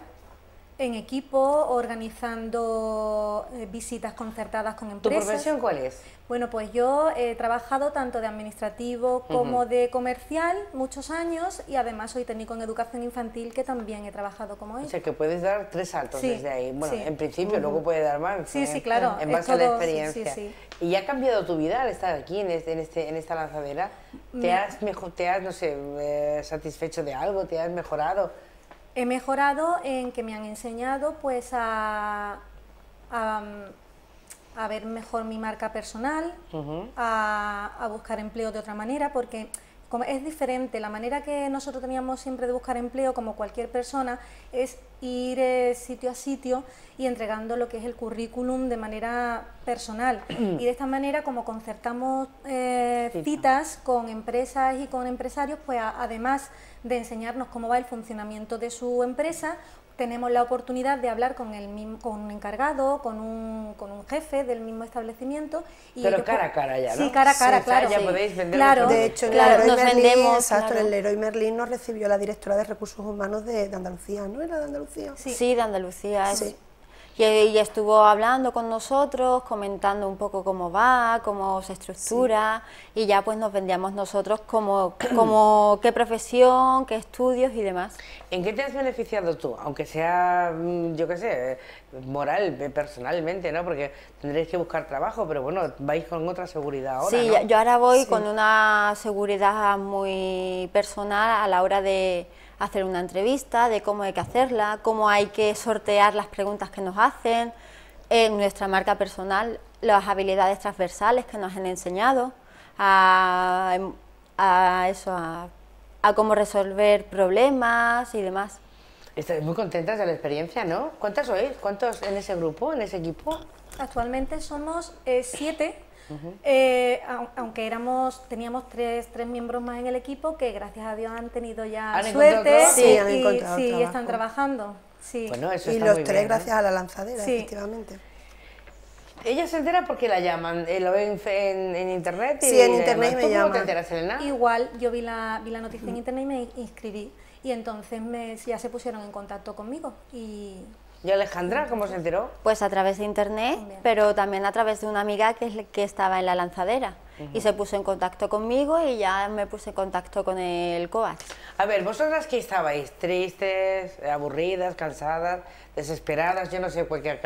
Speaker 14: en equipo, organizando eh, visitas concertadas con empresas.
Speaker 1: ¿Tu profesión cuál es?
Speaker 14: Bueno, pues yo he trabajado tanto de administrativo como de comercial muchos años y además soy técnico en educación infantil que también he trabajado como ella.
Speaker 1: O sea, que puedes dar tres saltos desde ahí. Bueno, en principio, luego puedes dar más.
Speaker 14: Sí, sí, claro.
Speaker 1: En base a la experiencia. ¿Y ha cambiado tu vida al estar aquí en, este, en, este, en esta lanzadera? ¿Te has, mejor, te has, no sé, eh, satisfecho de algo? ¿Te has mejorado?
Speaker 14: He mejorado en que me han enseñado pues a, a, ver mejor mi marca personal, a, a, buscar empleo de otra manera, porque es diferente. La manera que nosotros teníamos siempre de buscar empleo, como cualquier persona, es ir eh, sitio a sitio y entregando lo que es el currículum de manera personal. y de esta manera, como concertamos eh, citas con empresas y con empresarios, pues además de enseñarnos cómo va el funcionamiento de su empresa, tenemos la oportunidad de hablar con, el, con un encargado, con un, con un jefe del mismo establecimiento.
Speaker 1: Y Pero cara a cara ya, ¿no?
Speaker 14: Sí, cara a cara, claro.
Speaker 1: Ya podéis vender
Speaker 14: claro,
Speaker 13: De hecho,
Speaker 14: claro,
Speaker 13: nos Merlin, vendemos, exacto, el Leroy Merlin nos recibió la directora de Recursos Humanos de, Andalucía, ¿no era de Andalucía?
Speaker 15: Sí, de Andalucía. Sí y ella estuvo hablando con nosotros, comentando un poco cómo va, cómo se estructura y ya pues nos vendíamos nosotros como, como qué profesión, qué estudios y demás.
Speaker 1: ¿En qué te has beneficiado tú? Aunque sea, mm, yo qué sé, moral, eh, personalmente, ¿no? Porque tendréis que buscar trabajo, pero bueno, vais con otra seguridad ahora,
Speaker 15: Sí, yo ahora voy con una seguridad muy personal a la hora de hacer una entrevista, de cómo hay que hacerla, cómo hay que sortear las preguntas que nos hacen, en nuestra marca personal, las habilidades transversales que nos han enseñado, a, eso, a, cómo resolver problemas y demás.
Speaker 1: Estáis muy contentas de la experiencia, ¿no? ¿Cuántas sois? ¿Cuántos en ese grupo, en ese equipo?
Speaker 14: Actualmente somos eh, siete, eh, au- aunque éramos, teníamos tres, tres miembros más en el equipo que gracias a Dios han tenido ya
Speaker 1: ¿Han
Speaker 14: suerte?
Speaker 13: Sí, han
Speaker 14: y
Speaker 13: encontrado
Speaker 14: sí, están trabajando. Sí.
Speaker 1: Bueno, eso
Speaker 13: y
Speaker 1: está
Speaker 13: los
Speaker 1: muy
Speaker 13: tres
Speaker 1: bien, ¿eh?
Speaker 13: gracias a la lanzadera,
Speaker 14: Sí.
Speaker 13: efectivamente.
Speaker 1: Ella se entera porque la llaman, eh, lo ven en, en- internet y
Speaker 13: Sí, en internet me
Speaker 1: ¿Tú cómo te
Speaker 13: llaman.
Speaker 1: enteras, Elena?
Speaker 14: Igual yo vi la, vi la noticia en internet y me inscribí y entonces me, ya se pusieron en contacto conmigo y
Speaker 1: ¿Y Alejandra cómo se enteró?
Speaker 15: Pues a través de internet, pero también a través de una amiga que, es, que estaba en la lanzadera. Y se puso en contacto conmigo y ya me puse en contacto con el coach.
Speaker 1: A ver, vosotras que estabais tristes, aburridas, cansadas, desesperadas, yo no sé cualquier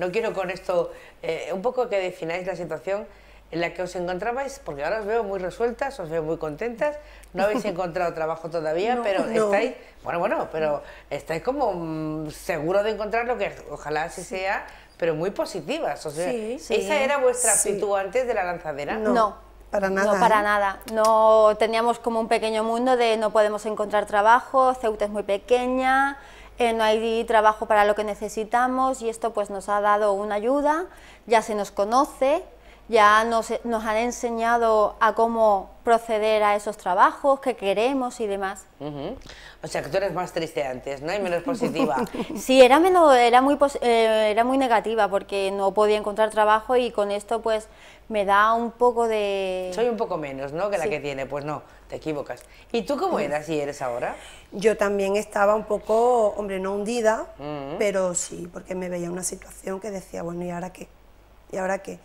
Speaker 1: No quiero con esto eh, un poco que defináis la situación en la que os encontrabais, porque ahora os veo muy resueltas, os veo muy contentas, no habéis encontrado trabajo todavía,
Speaker 13: No,
Speaker 1: pero
Speaker 13: no.
Speaker 1: estáis, bueno, bueno, pero estáis como mm, seguro de encontrar lo que ojalá así sea, pero muy positivas. O sea,
Speaker 14: Sí,
Speaker 15: sí.
Speaker 1: ¿Esa era vuestra
Speaker 13: Sí.
Speaker 1: actitud antes de la lanzadera?
Speaker 13: No, para nada.
Speaker 15: No, para
Speaker 13: ¿eh?
Speaker 15: nada. No teníamos como un pequeño mundo de no podemos encontrar trabajo, Ceuta es muy pequeña, eh, no hay trabajo para lo que necesitamos y esto pues nos ha dado una ayuda, ya se nos conoce, ya nos, nos han enseñado a cómo proceder a esos trabajos, qué queremos y demás.
Speaker 1: Ujú. O sea, que tú eres más triste antes, ¿no? Y menos positiva.
Speaker 15: Sí, era, menos, era, muy, eh, era muy negativa porque no podía encontrar trabajo y con esto pues me da un poco de...
Speaker 1: Soy un poco menos, ¿no? Que la
Speaker 15: Sí.
Speaker 1: que tiene. Pues no, te equivocas. ¿Y tú cómo eras y eres ahora?
Speaker 13: Yo también estaba un poco, hombre, no hundida,
Speaker 1: Ujú.
Speaker 13: pero sí, porque me veía una situación que decía, bueno, ¿y ahora qué? ¿Y ahora qué?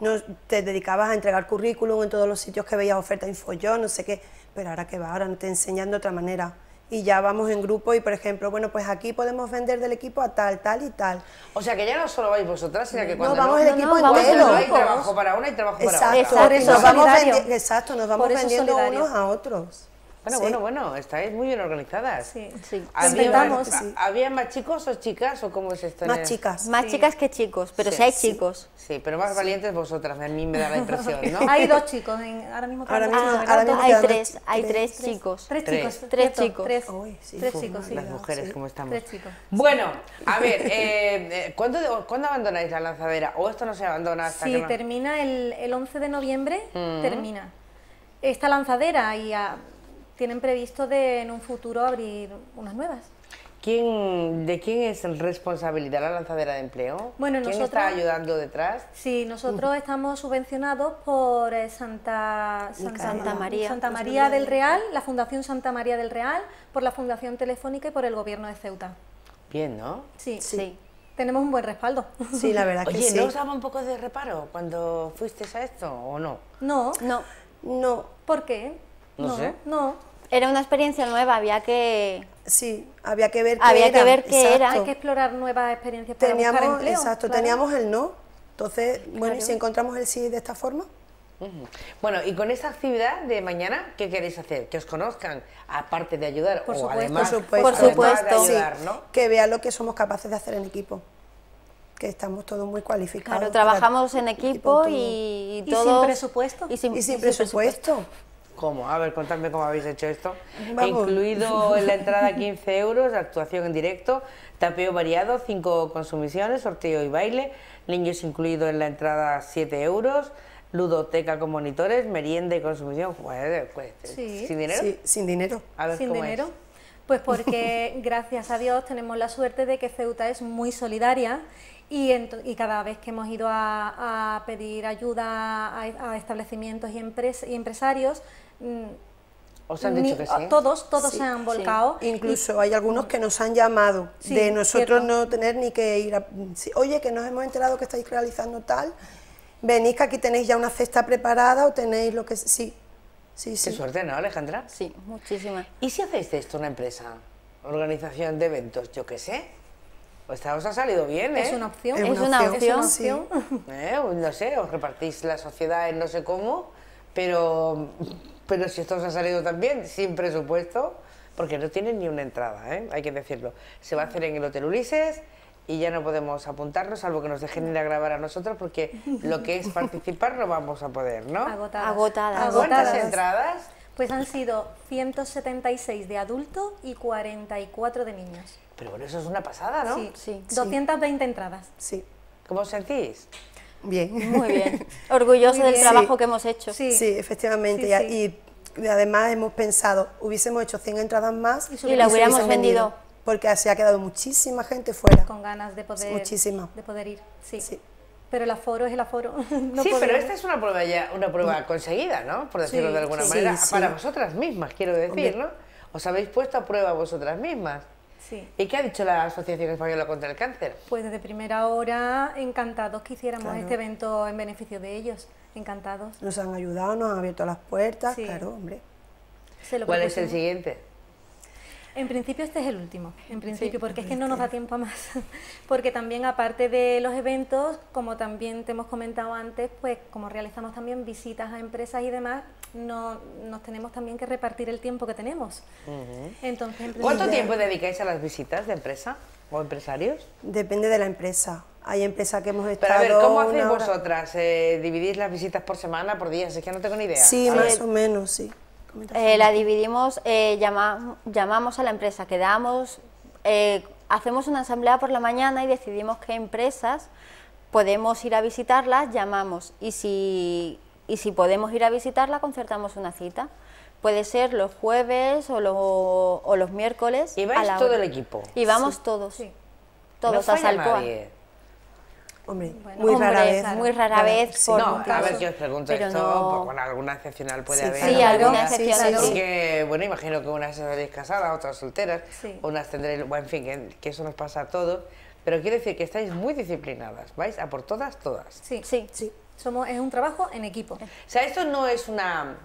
Speaker 13: No, te dedicabas a entregar currículum en todos los sitios que veías oferta info no sé qué, pero ahora qué va, ahora te enseñan de otra manera. Y ya vamos en grupo y, por ejemplo, bueno, pues aquí podemos vender del equipo a tal, tal y tal.
Speaker 1: O sea, que ya no solo vais vosotras, sino que
Speaker 13: No,
Speaker 1: cuando
Speaker 13: vamos el
Speaker 1: no,
Speaker 13: equipo entero.
Speaker 1: no hay trabajo para una y trabajo para
Speaker 13: Exacto,
Speaker 1: otra.
Speaker 13: y nos vamos exacto, nos vamos vendiendo
Speaker 14: solidario.
Speaker 13: unos a otros.
Speaker 1: Bueno,
Speaker 13: Sí.
Speaker 1: bueno, bueno, estáis muy bien organizadas.
Speaker 14: sí.
Speaker 15: Sí.
Speaker 1: ¿Había,
Speaker 14: Intentamos,
Speaker 1: más,
Speaker 14: sí.
Speaker 1: ¿Había más chicos o chicas o cómo es esto?
Speaker 13: Más chicas.
Speaker 15: Más chicas que chicos, pero sí, hay chicos.
Speaker 1: Sí, pero más valientes vosotras, a mí me da la impresión, ¿no?
Speaker 14: Hay dos chicos, en, ahora mismo
Speaker 13: Ahora mismo- ahora mismo.
Speaker 15: Hay tres, hay
Speaker 13: tres-
Speaker 15: tres chicos.
Speaker 14: Tres
Speaker 1: Tres.
Speaker 14: chicos,
Speaker 15: Tres chicos.
Speaker 14: Tres,
Speaker 13: Uy, sí,
Speaker 14: tres chicos, sí.
Speaker 1: Las mujeres,
Speaker 13: sí.
Speaker 1: ¿cómo estamos?
Speaker 14: Tres chicos.
Speaker 1: Bueno, a ver, eh, eh, ¿cuándo, ¿cuándo abandonáis la lanzadera? ¿O esto no se abandona hasta
Speaker 14: Sí,
Speaker 1: que no?
Speaker 14: termina el, el 11 de noviembre,
Speaker 1: Ujú.
Speaker 14: termina esta lanzadera y ah, tienen previsto de en un futuro abrir unas nuevas.
Speaker 1: ¿Quién, ¿De quién es responsabilidad la lanzadera de empleo?
Speaker 14: Bueno,
Speaker 1: ¿Quién
Speaker 14: nosotros-
Speaker 1: está ayudando detrás?
Speaker 14: Sí, nosotros estamos subvencionados por eh, Santa,
Speaker 15: Santa María.
Speaker 14: Santa María del Real, la Fundación Santa María del Real, por la Fundación Telefónica y por el Gobierno de Ceuta.
Speaker 1: Bien, ¿no?
Speaker 14: Sí,
Speaker 15: Sí.
Speaker 14: tenemos un buen respaldo.
Speaker 13: Sí, la verdad que
Speaker 1: Oye,
Speaker 13: sí.
Speaker 1: ¿no os daba un poco de reparo cuando fuisteis a esto o no?
Speaker 14: No,
Speaker 15: No,
Speaker 13: No,
Speaker 14: ¿por qué?
Speaker 1: No sé.
Speaker 14: No,
Speaker 15: era una experiencia nueva, había que...
Speaker 13: sí, había que ver qué
Speaker 15: Había que
Speaker 13: era,
Speaker 15: ver qué era.
Speaker 14: hay que explorar nuevas experiencias para buscar
Speaker 13: Teníamos,
Speaker 14: empleo.
Speaker 13: exacto,
Speaker 14: claro.
Speaker 13: teníamos el no. Entonces, bueno, ¿y si encontramos el sí de esta forma?
Speaker 1: Bueno, y con esta actividad de mañana, ¿qué queréis hacer? Que os conozcan, aparte de ayudar,
Speaker 14: Por
Speaker 1: o
Speaker 14: supuesto.
Speaker 1: además,
Speaker 13: Por supuesto.
Speaker 15: Por
Speaker 1: además
Speaker 15: supuesto.
Speaker 1: de ayudar,
Speaker 13: Sí,
Speaker 1: ¿no?
Speaker 13: que vean lo que somos capaces de hacer en equipo. Que estamos todos muy cualificados.
Speaker 15: Claro,
Speaker 13: para-
Speaker 15: trabajamos en equipo
Speaker 13: todo.
Speaker 15: y,
Speaker 14: Y
Speaker 15: todo...
Speaker 14: sin presupuesto.
Speaker 15: Y sin,
Speaker 13: Y sin presupuesto.
Speaker 1: ¿Cómo? A ver, contadme cómo habéis hecho esto.
Speaker 13: Vamos.
Speaker 1: Incluido en la entrada 15 euros, actuación en directo, tapeo variado, 5 consumiciones, sorteo y baile, niños incluido en la entrada 7 euros, ludoteca con monitores, merienda y consumición. Pues, pues,
Speaker 14: Sí.
Speaker 1: ¿Sin dinero?
Speaker 13: Sí, sin dinero.
Speaker 1: A ver,
Speaker 14: sin
Speaker 1: ¿cómo es?
Speaker 14: dinero. Pues porque gracias a Dios tenemos la suerte de que Ceuta es muy solidaria y, y cada vez que hemos ido a, a pedir ayuda a, a establecimientos y, empres- y empresarios, mm,
Speaker 1: Os han dicho que sí.
Speaker 14: todos, todos
Speaker 13: Sí,
Speaker 14: se han
Speaker 15: sí.
Speaker 14: volcado.
Speaker 13: Incluso hay algunos que nos han llamado
Speaker 14: Sí,
Speaker 13: de nosotros
Speaker 14: cierto.
Speaker 13: no tener ni que ir a... sí, Oye, que nos hemos enterado que estáis realizando tal. Venís que aquí tenéis ya una cesta preparada o tenéis lo que... Sí, sí,
Speaker 1: Qué
Speaker 13: sí.
Speaker 1: suerte, ¿no, Alejandra?
Speaker 15: Sí, muchísima.
Speaker 1: ¿Y si hacéis de esto una empresa? Organización de eventos, yo qué sé. Pues esta os ha salido bien, ¿eh?
Speaker 14: Es una opción.
Speaker 15: Es una opción,
Speaker 14: Es una opción.
Speaker 1: ¿Eh? No sé, os repartís la sociedad en no sé cómo, pero, pero si esto os ha salido también, sin presupuesto, porque no tienen ni una entrada, ¿eh? hay que decirlo. Se va a hacer en el Hotel Ulises y ya no podemos apuntarnos, salvo que nos dejen ir a grabar a nosotros, porque lo que es participar no vamos a poder, ¿no?
Speaker 14: Agotadas.
Speaker 15: Agotadas.
Speaker 1: ¿Cuántas
Speaker 14: Agotadas.
Speaker 1: entradas?
Speaker 14: Pues han sido 176 de adultos y 44 de niños.
Speaker 1: Pero bueno, eso es una pasada, ¿no?
Speaker 14: Sí, sí. 220 entradas.
Speaker 13: Sí.
Speaker 1: ¿Cómo os sentís?
Speaker 13: Bien.
Speaker 15: Muy bien. Orgulloso del trabajo que hemos hecho.
Speaker 13: Sí, efectivamente. y, y además hemos pensado, hubiésemos hecho 100 entradas más
Speaker 15: y, la hubiéramos vendido.
Speaker 13: Porque se ha quedado muchísima gente fuera.
Speaker 14: Con ganas de poder,
Speaker 13: Muchísima.
Speaker 14: de poder ir, sí. Pero el aforo es el aforo.
Speaker 1: sí, pero esta es una prueba ya, una prueba conseguida, ¿no? Por decirlo de alguna manera, para vosotras mismas, quiero decir, ¿no? Os habéis puesto a prueba vosotras mismas.
Speaker 14: Sí.
Speaker 1: ¿Y qué ha dicho la Asociación Española contra el Cáncer?
Speaker 14: Pues desde primera hora, encantados que hiciéramos este evento en beneficio de ellos, encantados.
Speaker 13: Nos han ayudado, nos han abierto las puertas, claro, hombre.
Speaker 1: ¿Cuál es el siguiente?
Speaker 14: En principio este es el último, en principio, porque es que no nos da tiempo a más. porque también aparte de los eventos, como también te hemos comentado antes, pues como realizamos también visitas a empresas y demás, no, nos tenemos también que repartir el tiempo que tenemos. Entonces,
Speaker 1: ¿Cuánto tiempo dedicáis a las visitas de empresa o empresarios?
Speaker 13: Depende de la empresa. Hay empresas que hemos estado...
Speaker 1: Pero a ver, ¿cómo hacéis vosotras? Eh, ¿Dividís las visitas por semana, por días? Es que no tengo ni idea.
Speaker 13: Sí, más o menos, sí.
Speaker 15: Eh, la dividimos, eh, llamamos a la empresa, quedamos, eh, hacemos una asamblea por la mañana y decidimos qué empresas podemos ir a visitarlas, llamamos y si, y si podemos ir a visitarla concertamos una cita. Puede ser los jueves o, o los miércoles.
Speaker 1: ¿Y vais todo el equipo?
Speaker 15: Y vamos todos, sí. todos a Salcoa.
Speaker 13: Hombre, muy rara vez.
Speaker 15: Muy rara vez.
Speaker 1: no, a ver, yo os pregunto esto, pues, con alguna excepcional puede haber.
Speaker 15: Sí, alguna excepcional.
Speaker 1: Sí, Porque, bueno, imagino que unas estaréis casadas, otras solteras, unas tendréis, bueno, en fin, que, eso nos pasa a todos. Pero quiero decir que estáis muy disciplinadas, vais a por todas, todas.
Speaker 14: Sí, sí, sí. Somos, es un trabajo en equipo. O
Speaker 1: sea, esto no es una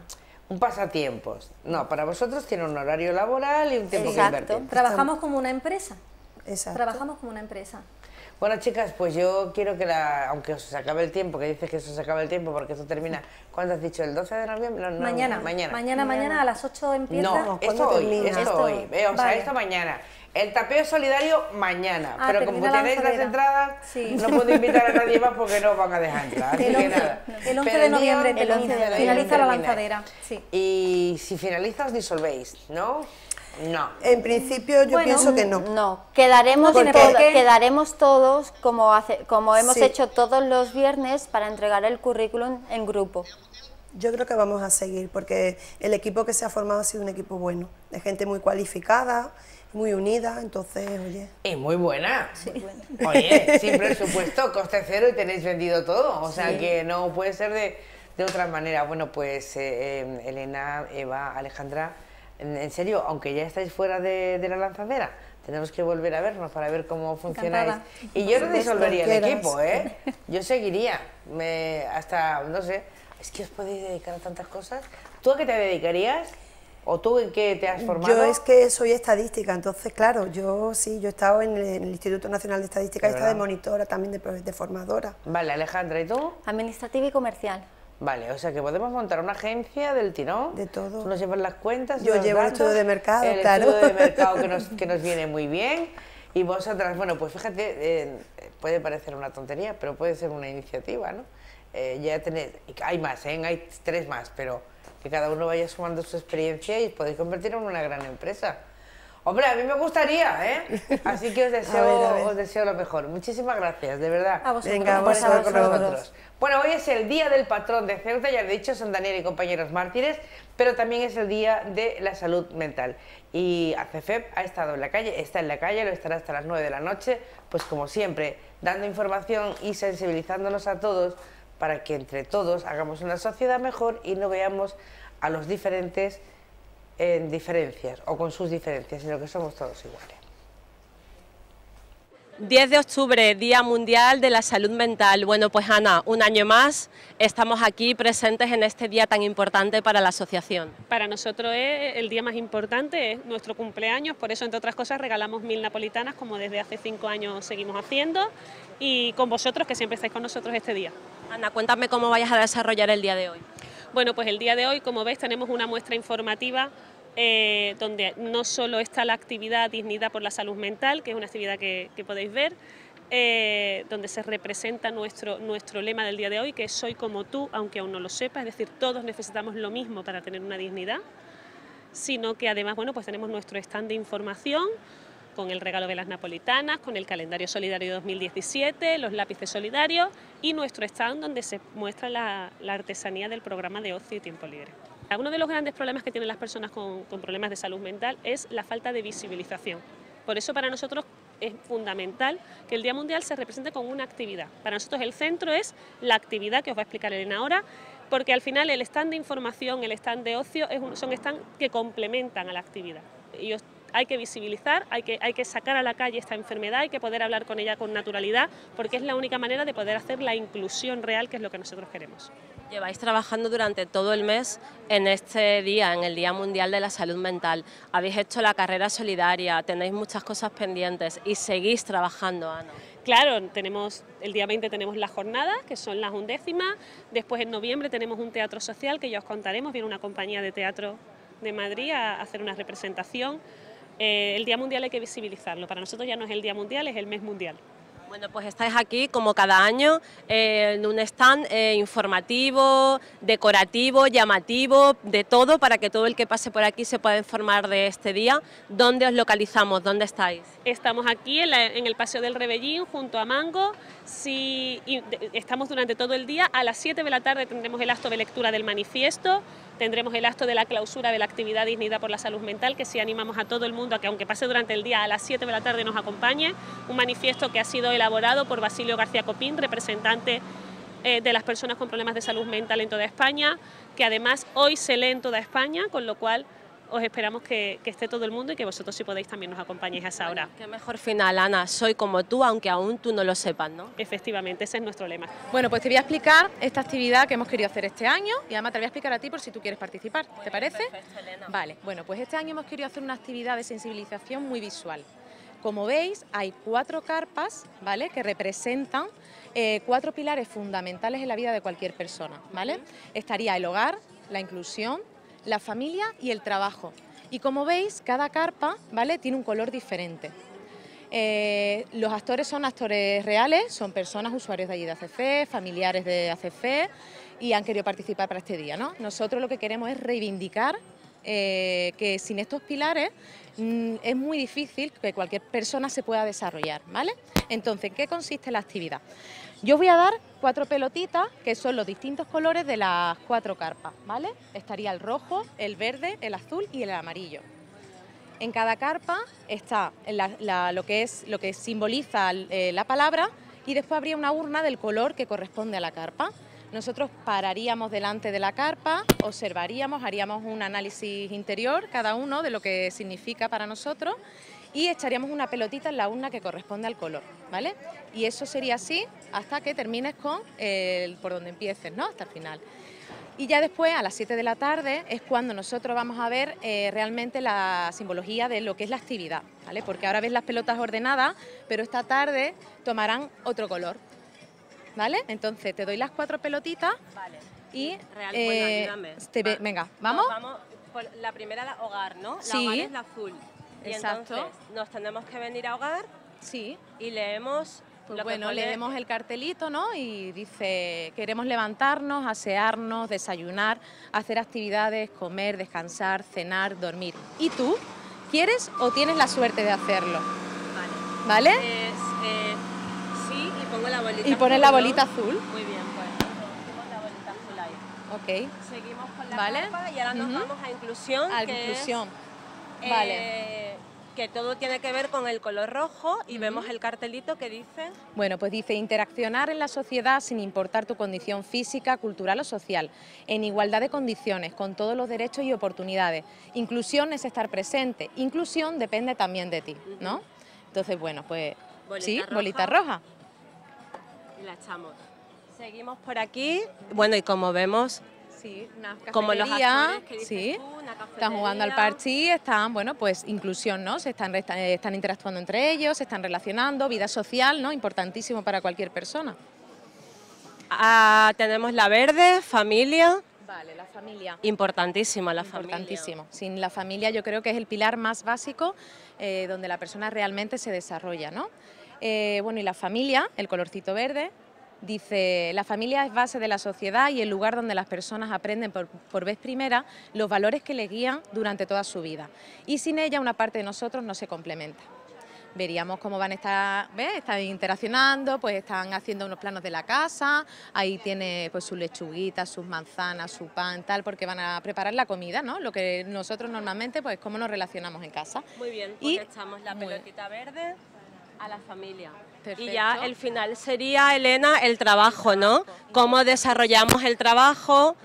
Speaker 1: un pasatiempos. No, para vosotros tiene un horario laboral y un tiempo
Speaker 14: Exacto. que Trabajamos como una empresa.
Speaker 13: Exacto.
Speaker 14: Trabajamos como una empresa.
Speaker 1: Bueno, chicas, pues yo quiero que, la, aunque os acabe el tiempo, que dices que eso se acabe el tiempo porque esto termina, ¿cuándo has dicho? ¿El 12 de noviembre?
Speaker 14: mañana. Mañana. Mañana, mañana a las 8 empieza.
Speaker 1: No, esto hoy, esto, hoy. o sea, esto mañana. El tapeo solidario mañana, ah, pero como tenéis las entradas, no puedo invitar a nadie más porque no van a dejar entrar.
Speaker 14: El 11, el 11 de noviembre, el 11 de noviembre finaliza la lanzadera. Sí.
Speaker 1: Y si finaliza os disolvéis, ¿no? No.
Speaker 13: En principio yo pienso que no.
Speaker 15: No, quedaremos, quedaremos todos como, hace, como hemos hecho todos los viernes para entregar el currículum en grupo.
Speaker 13: Yo creo que vamos a seguir porque el equipo que se ha formado ha sido un equipo bueno, de gente muy cualificada, muy unida, entonces, oye...
Speaker 1: Y muy buena. Sí. Oye, sin presupuesto, coste cero y tenéis vendido todo, o sea que no puede ser de, de otra manera. Bueno, pues eh, eh, Elena, Eva, Alejandra en, serio, aunque ya estáis fuera de, la lanzadera, tenemos que volver a vernos para ver cómo funcionáis. Y yo no disolvería el equipo, ¿eh? Yo seguiría, me, hasta, no sé, es que os podéis dedicar a tantas cosas. ¿Tú a qué te dedicarías? ¿O tú en qué te has formado?
Speaker 13: Yo es que soy estadística, entonces, claro, yo sí, yo he estado en el, Instituto Nacional de Estadística, he estado de monitora, también de, de formadora.
Speaker 1: Vale, Alejandra, ¿y tú?
Speaker 15: Administrativa y comercial.
Speaker 1: Vale, o sea que podemos montar una agencia del tirón.
Speaker 13: De todo.
Speaker 1: Tú nos llevas las cuentas.
Speaker 13: Yo llevo el estudio de mercado,
Speaker 1: el
Speaker 13: claro.
Speaker 1: estudio de mercado que nos, que nos viene muy bien. Y vosotras, bueno, pues fíjate, eh, puede parecer una tontería, pero puede ser una iniciativa, ¿no? Eh, ya tenéis, hay más, ¿eh? hay tres más, pero que cada uno vaya sumando su experiencia y podéis convertir en una gran empresa. Hombre, a mí me gustaría, ¿eh? Así que os deseo, Os deseo lo mejor. Muchísimas gracias, de verdad.
Speaker 14: A vosotros.
Speaker 13: Venga, estar con nosotros.
Speaker 1: Bueno, hoy es el Día del Patrón de Ceuta, ya he dicho, son Daniel y compañeros mártires, pero también es el Día de la Salud Mental. Y ACFEP ha estado en la calle, está en la calle, lo estará hasta las 9 de la noche, pues como siempre, dando información y sensibilizándonos a todos para que entre todos hagamos una sociedad mejor y no veamos a los diferentes en diferencias o con sus diferencias, sino que somos todos iguales.
Speaker 16: 10 de octubre, Día Mundial de la Salud Mental. Bueno, pues Ana, un año más estamos aquí presentes en este día tan importante para la asociación.
Speaker 17: Para nosotros es el día más importante, es nuestro cumpleaños, por eso entre otras cosas regalamos mil napolitanas como desde hace cinco años seguimos haciendo y con vosotros que siempre estáis con nosotros este día.
Speaker 16: Ana, cuéntame cómo vayas a desarrollar el día de hoy.
Speaker 17: Bueno, pues el día de hoy, como veis, tenemos una muestra informativa eh, donde no solo está la actividad Dignidad por la Salud Mental, que es una actividad que, podéis ver, eh, donde se representa nuestro, nuestro lema del día de hoy, que es Soy como tú, aunque aún no lo sepas, es decir, todos necesitamos lo mismo para tener una dignidad. sino que además, bueno, pues tenemos nuestro stand de información con el regalo de las napolitanas, con el calendario solidario 2017, los lápices solidarios y nuestro stand donde se muestra la, artesanía del programa de ocio y tiempo libre. Uno de los grandes problemas que tienen las personas con, problemas de salud mental es la falta de visibilización. Por eso para nosotros es fundamental que el Día Mundial se represente con una actividad. Para nosotros el centro es la actividad que os va a explicar Elena ahora, porque al final el stand de información, el stand de ocio son stand que complementan a la actividad. Hay que visibilizar, hay que, hay que sacar a la calle esta enfermedad, hay que poder hablar con ella con naturalidad, porque es la única manera de poder hacer la inclusión real, que es lo que nosotros queremos.
Speaker 16: Lleváis trabajando durante todo el mes en este día, en el Día Mundial de la Salud Mental. Habéis hecho la carrera solidaria, tenéis muchas cosas pendientes y seguís trabajando, Ana.
Speaker 17: Claro, tenemos el día 20 tenemos las jornadas, que son las undécimas. Después en noviembre tenemos un teatro social que ya os contaremos. Viene una compañía de teatro de Madrid a hacer una representación. Eh, el Día Mundial hay que visibilizarlo. Para nosotros ya no es el Día Mundial, es el mes mundial.
Speaker 16: Bueno, pues estáis aquí como cada año eh, en un stand eh, informativo, decorativo, llamativo, de todo para que todo el que pase por aquí se pueda informar de este día. ¿Dónde os localizamos? ¿Dónde estáis?
Speaker 17: Estamos aquí en, el Paseo del Rebellín junto a Mango. Si, estamos durante todo el día. A las 7 de la tarde tendremos el acto de lectura del manifiesto tendremos el acto de la clausura de la actividad Dignidad por la Salud Mental, que sí animamos a todo el mundo a que aunque pase durante el día a las 7 de la tarde nos acompañe, un manifiesto que ha sido elaborado por Basilio García Copín, representante eh, de las personas con problemas de salud mental en toda España, que además hoy se lee en toda España, con lo cual os esperamos que, esté todo el mundo y que vosotros si podéis también nos acompañéis a esa hora.
Speaker 16: Qué mejor final, Ana, soy como tú, aunque aún tú no lo sepas, ¿no?
Speaker 17: Efectivamente, ese es nuestro lema.
Speaker 18: Bueno, pues te voy a explicar esta actividad que hemos querido hacer este año y además te voy a explicar a ti por si tú quieres participar, ¿te parece? Vale, bueno, pues este año hemos querido hacer una actividad de sensibilización muy visual. Como veis, hay cuatro carpas, ¿vale?, que representan eh, cuatro pilares fundamentales en la vida de cualquier persona, ¿vale? Estaría el hogar, la inclusión, la familia y el trabajo. Y como veis, cada carpa ¿vale? tiene un color diferente. Eh, los actores son actores reales, son personas usuarios de allí de ACF, familiares de ACF y han querido participar para este día. ¿no? Nosotros lo que queremos es reivindicar eh, que sin estos pilares mm, es muy difícil que cualquier persona se pueda desarrollar. ¿vale? Entonces, ¿en qué consiste la actividad? Yo voy a dar cuatro pelotitas que son los distintos colores de las cuatro carpas, ¿vale? Estaría el rojo, el verde, el azul y el amarillo. En cada carpa está lo, que es, lo que simboliza eh, la palabra y después habría una urna del color que corresponde a la carpa. Nosotros pararíamos delante de la carpa, observaríamos, haríamos un análisis interior cada uno de lo que significa para nosotros y echaríamos una pelotita en la urna que corresponde al color, ¿vale? Y eso sería así hasta que termines con el, por donde empieces, ¿no? Hasta el final. Y ya después, a las 7 de la tarde, es cuando nosotros vamos a ver eh, realmente la simbología de lo que es la actividad, ¿vale? Porque ahora ves las pelotas ordenadas, pero esta tarde tomarán otro color, ¿vale? Entonces, te doy las cuatro pelotitas
Speaker 16: vale.
Speaker 18: y...
Speaker 16: Real, eh,
Speaker 18: venga, ¿vamos?
Speaker 16: vamos por la primera, la hogar, ¿no? La
Speaker 18: sí.
Speaker 16: hogar es la azul.
Speaker 18: Exacto.
Speaker 16: nos tenemos que venir a hogar.
Speaker 18: Sí.
Speaker 16: Y leemos.
Speaker 18: Pues bueno, leemos el cartelito, ¿no? Y dice, queremos levantarnos, asearnos, desayunar, hacer actividades, comer, descansar, cenar, dormir. ¿Y tú? ¿Quieres o tienes la suerte de hacerlo?
Speaker 16: Vale.
Speaker 18: ¿Vale?
Speaker 16: Eh, sí, y pongo la bolita
Speaker 18: Y pones la bolita azul.
Speaker 16: Muy bien, pues. La bolita azul ahí.
Speaker 18: Ok.
Speaker 16: Seguimos con la
Speaker 18: ¿Vale?
Speaker 16: y ahora nos vamos a inclusión.
Speaker 18: A
Speaker 16: que
Speaker 18: inclusión.
Speaker 16: Es,
Speaker 18: vale.
Speaker 16: Eh, que todo tiene que ver con el color rojo y vemos el cartelito que dice...
Speaker 18: Bueno, pues dice interaccionar en la sociedad sin importar tu condición física, cultural o social, en igualdad de condiciones, con todos los derechos y oportunidades. Inclusión es estar presente, inclusión depende también de ti, ¿no? Entonces, bueno, pues sí, bolita roja.
Speaker 16: Y la echamos. Seguimos por aquí, bueno, y como vemos
Speaker 18: Sí, una
Speaker 16: como los actores que
Speaker 18: sí.
Speaker 16: tú, una
Speaker 18: están jugando al parchís, están, bueno, pues inclusión, ¿no? Se están, están interactuando entre ellos, se están relacionando, vida social, ¿no? Importantísimo para cualquier persona.
Speaker 16: Ah, tenemos la verde, familia.
Speaker 18: Vale, la familia.
Speaker 16: Importantísima la
Speaker 18: Importantísimo. familia. Sin la familia yo creo que es el pilar más básico eh, donde la persona realmente se desarrolla, ¿no? Eh, bueno, y la familia, el colorcito verde, Dice, la familia es base de la sociedad y el lugar donde las personas aprenden por, por, vez primera los valores que les guían durante toda su vida. Y sin ella una parte de nosotros no se complementa veríamos cómo van a estar, ¿ves? Están interaccionando, pues están haciendo unos planos de la casa, ahí tiene pues sus lechuguitas, sus manzanas, su pan, tal, porque van a preparar la comida, ¿no? Lo que nosotros normalmente, pues cómo nos relacionamos en casa.
Speaker 16: Muy bien, pues y echamos la pelotita verde a la familia. Y ya el final sería, Elena, el trabajo, ¿no? Cómo desarrollamos el trabajo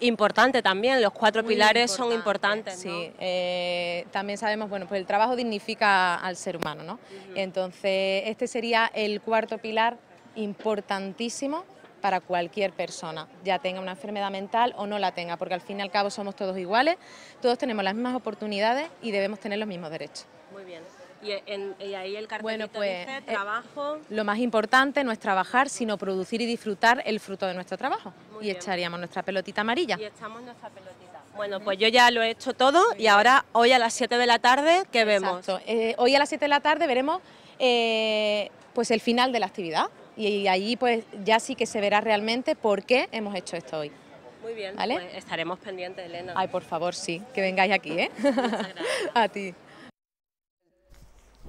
Speaker 16: importante también, los cuatro pilares son importantes.
Speaker 18: Sí, eh, también sabemos, bueno, pues el trabajo dignifica al ser humano, ¿no? Entonces, este sería el cuarto pilar importantísimo para cualquier persona, ya tenga una enfermedad mental o no la tenga, porque al fin y al cabo somos todos iguales, todos tenemos las mismas oportunidades y debemos tener los mismos derechos.
Speaker 16: Muy bien. Y, ahí el cartelito bueno, pues, dice, eh, trabajo...
Speaker 18: lo más importante no es trabajar, sino producir y disfrutar el fruto de nuestro trabajo. y echaríamos nuestra pelotita amarilla.
Speaker 16: Y echamos nuestra pelotita. Bueno, pues yo ya lo he hecho todo y ahora hoy a las 7 de la tarde, ¿qué vemos?
Speaker 18: Eh, hoy a las 7 de la tarde veremos eh, pues el final de la actividad y ahí pues ya sí que se verá realmente por qué hemos hecho esto hoy.
Speaker 16: Muy bien, ¿Vale? Pues estaremos pendientes, Elena.
Speaker 18: Ay, por favor, sí, que vengáis aquí, ¿eh? Muchas gracias. a ti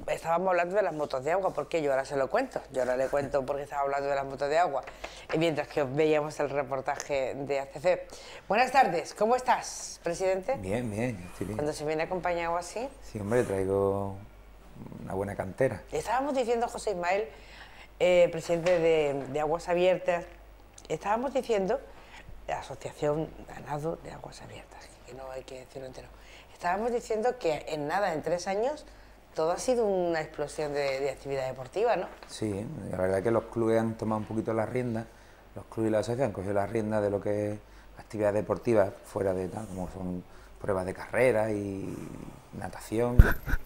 Speaker 1: estábamos hablando de las motos de agua, porque yo ahora se lo cuento. Yo ahora le cuento porque estaba hablando de las motos de agua, mientras que veíamos el reportaje de ACC. Buenas tardes, ¿cómo estás, presidente?
Speaker 19: Bien, bien, estoy bien.
Speaker 1: Cuando se viene acompañado así.
Speaker 19: Sí, hombre, traigo una buena cantera.
Speaker 1: Estábamos diciendo, José Ismael, eh, presidente de, Aguas Abiertas, estábamos diciendo, la Asociación Ganado de Aguas Abiertas, que no hay que decirlo entero, estábamos diciendo que en nada, en tres años, todo ha sido una explosión de, actividad deportiva, ¿no?
Speaker 19: Sí, la verdad es que los clubes han tomado un poquito las riendas, los clubes y la asociación han cogido las riendas de lo que es actividad deportiva fuera de tal, como son pruebas de carrera y natación.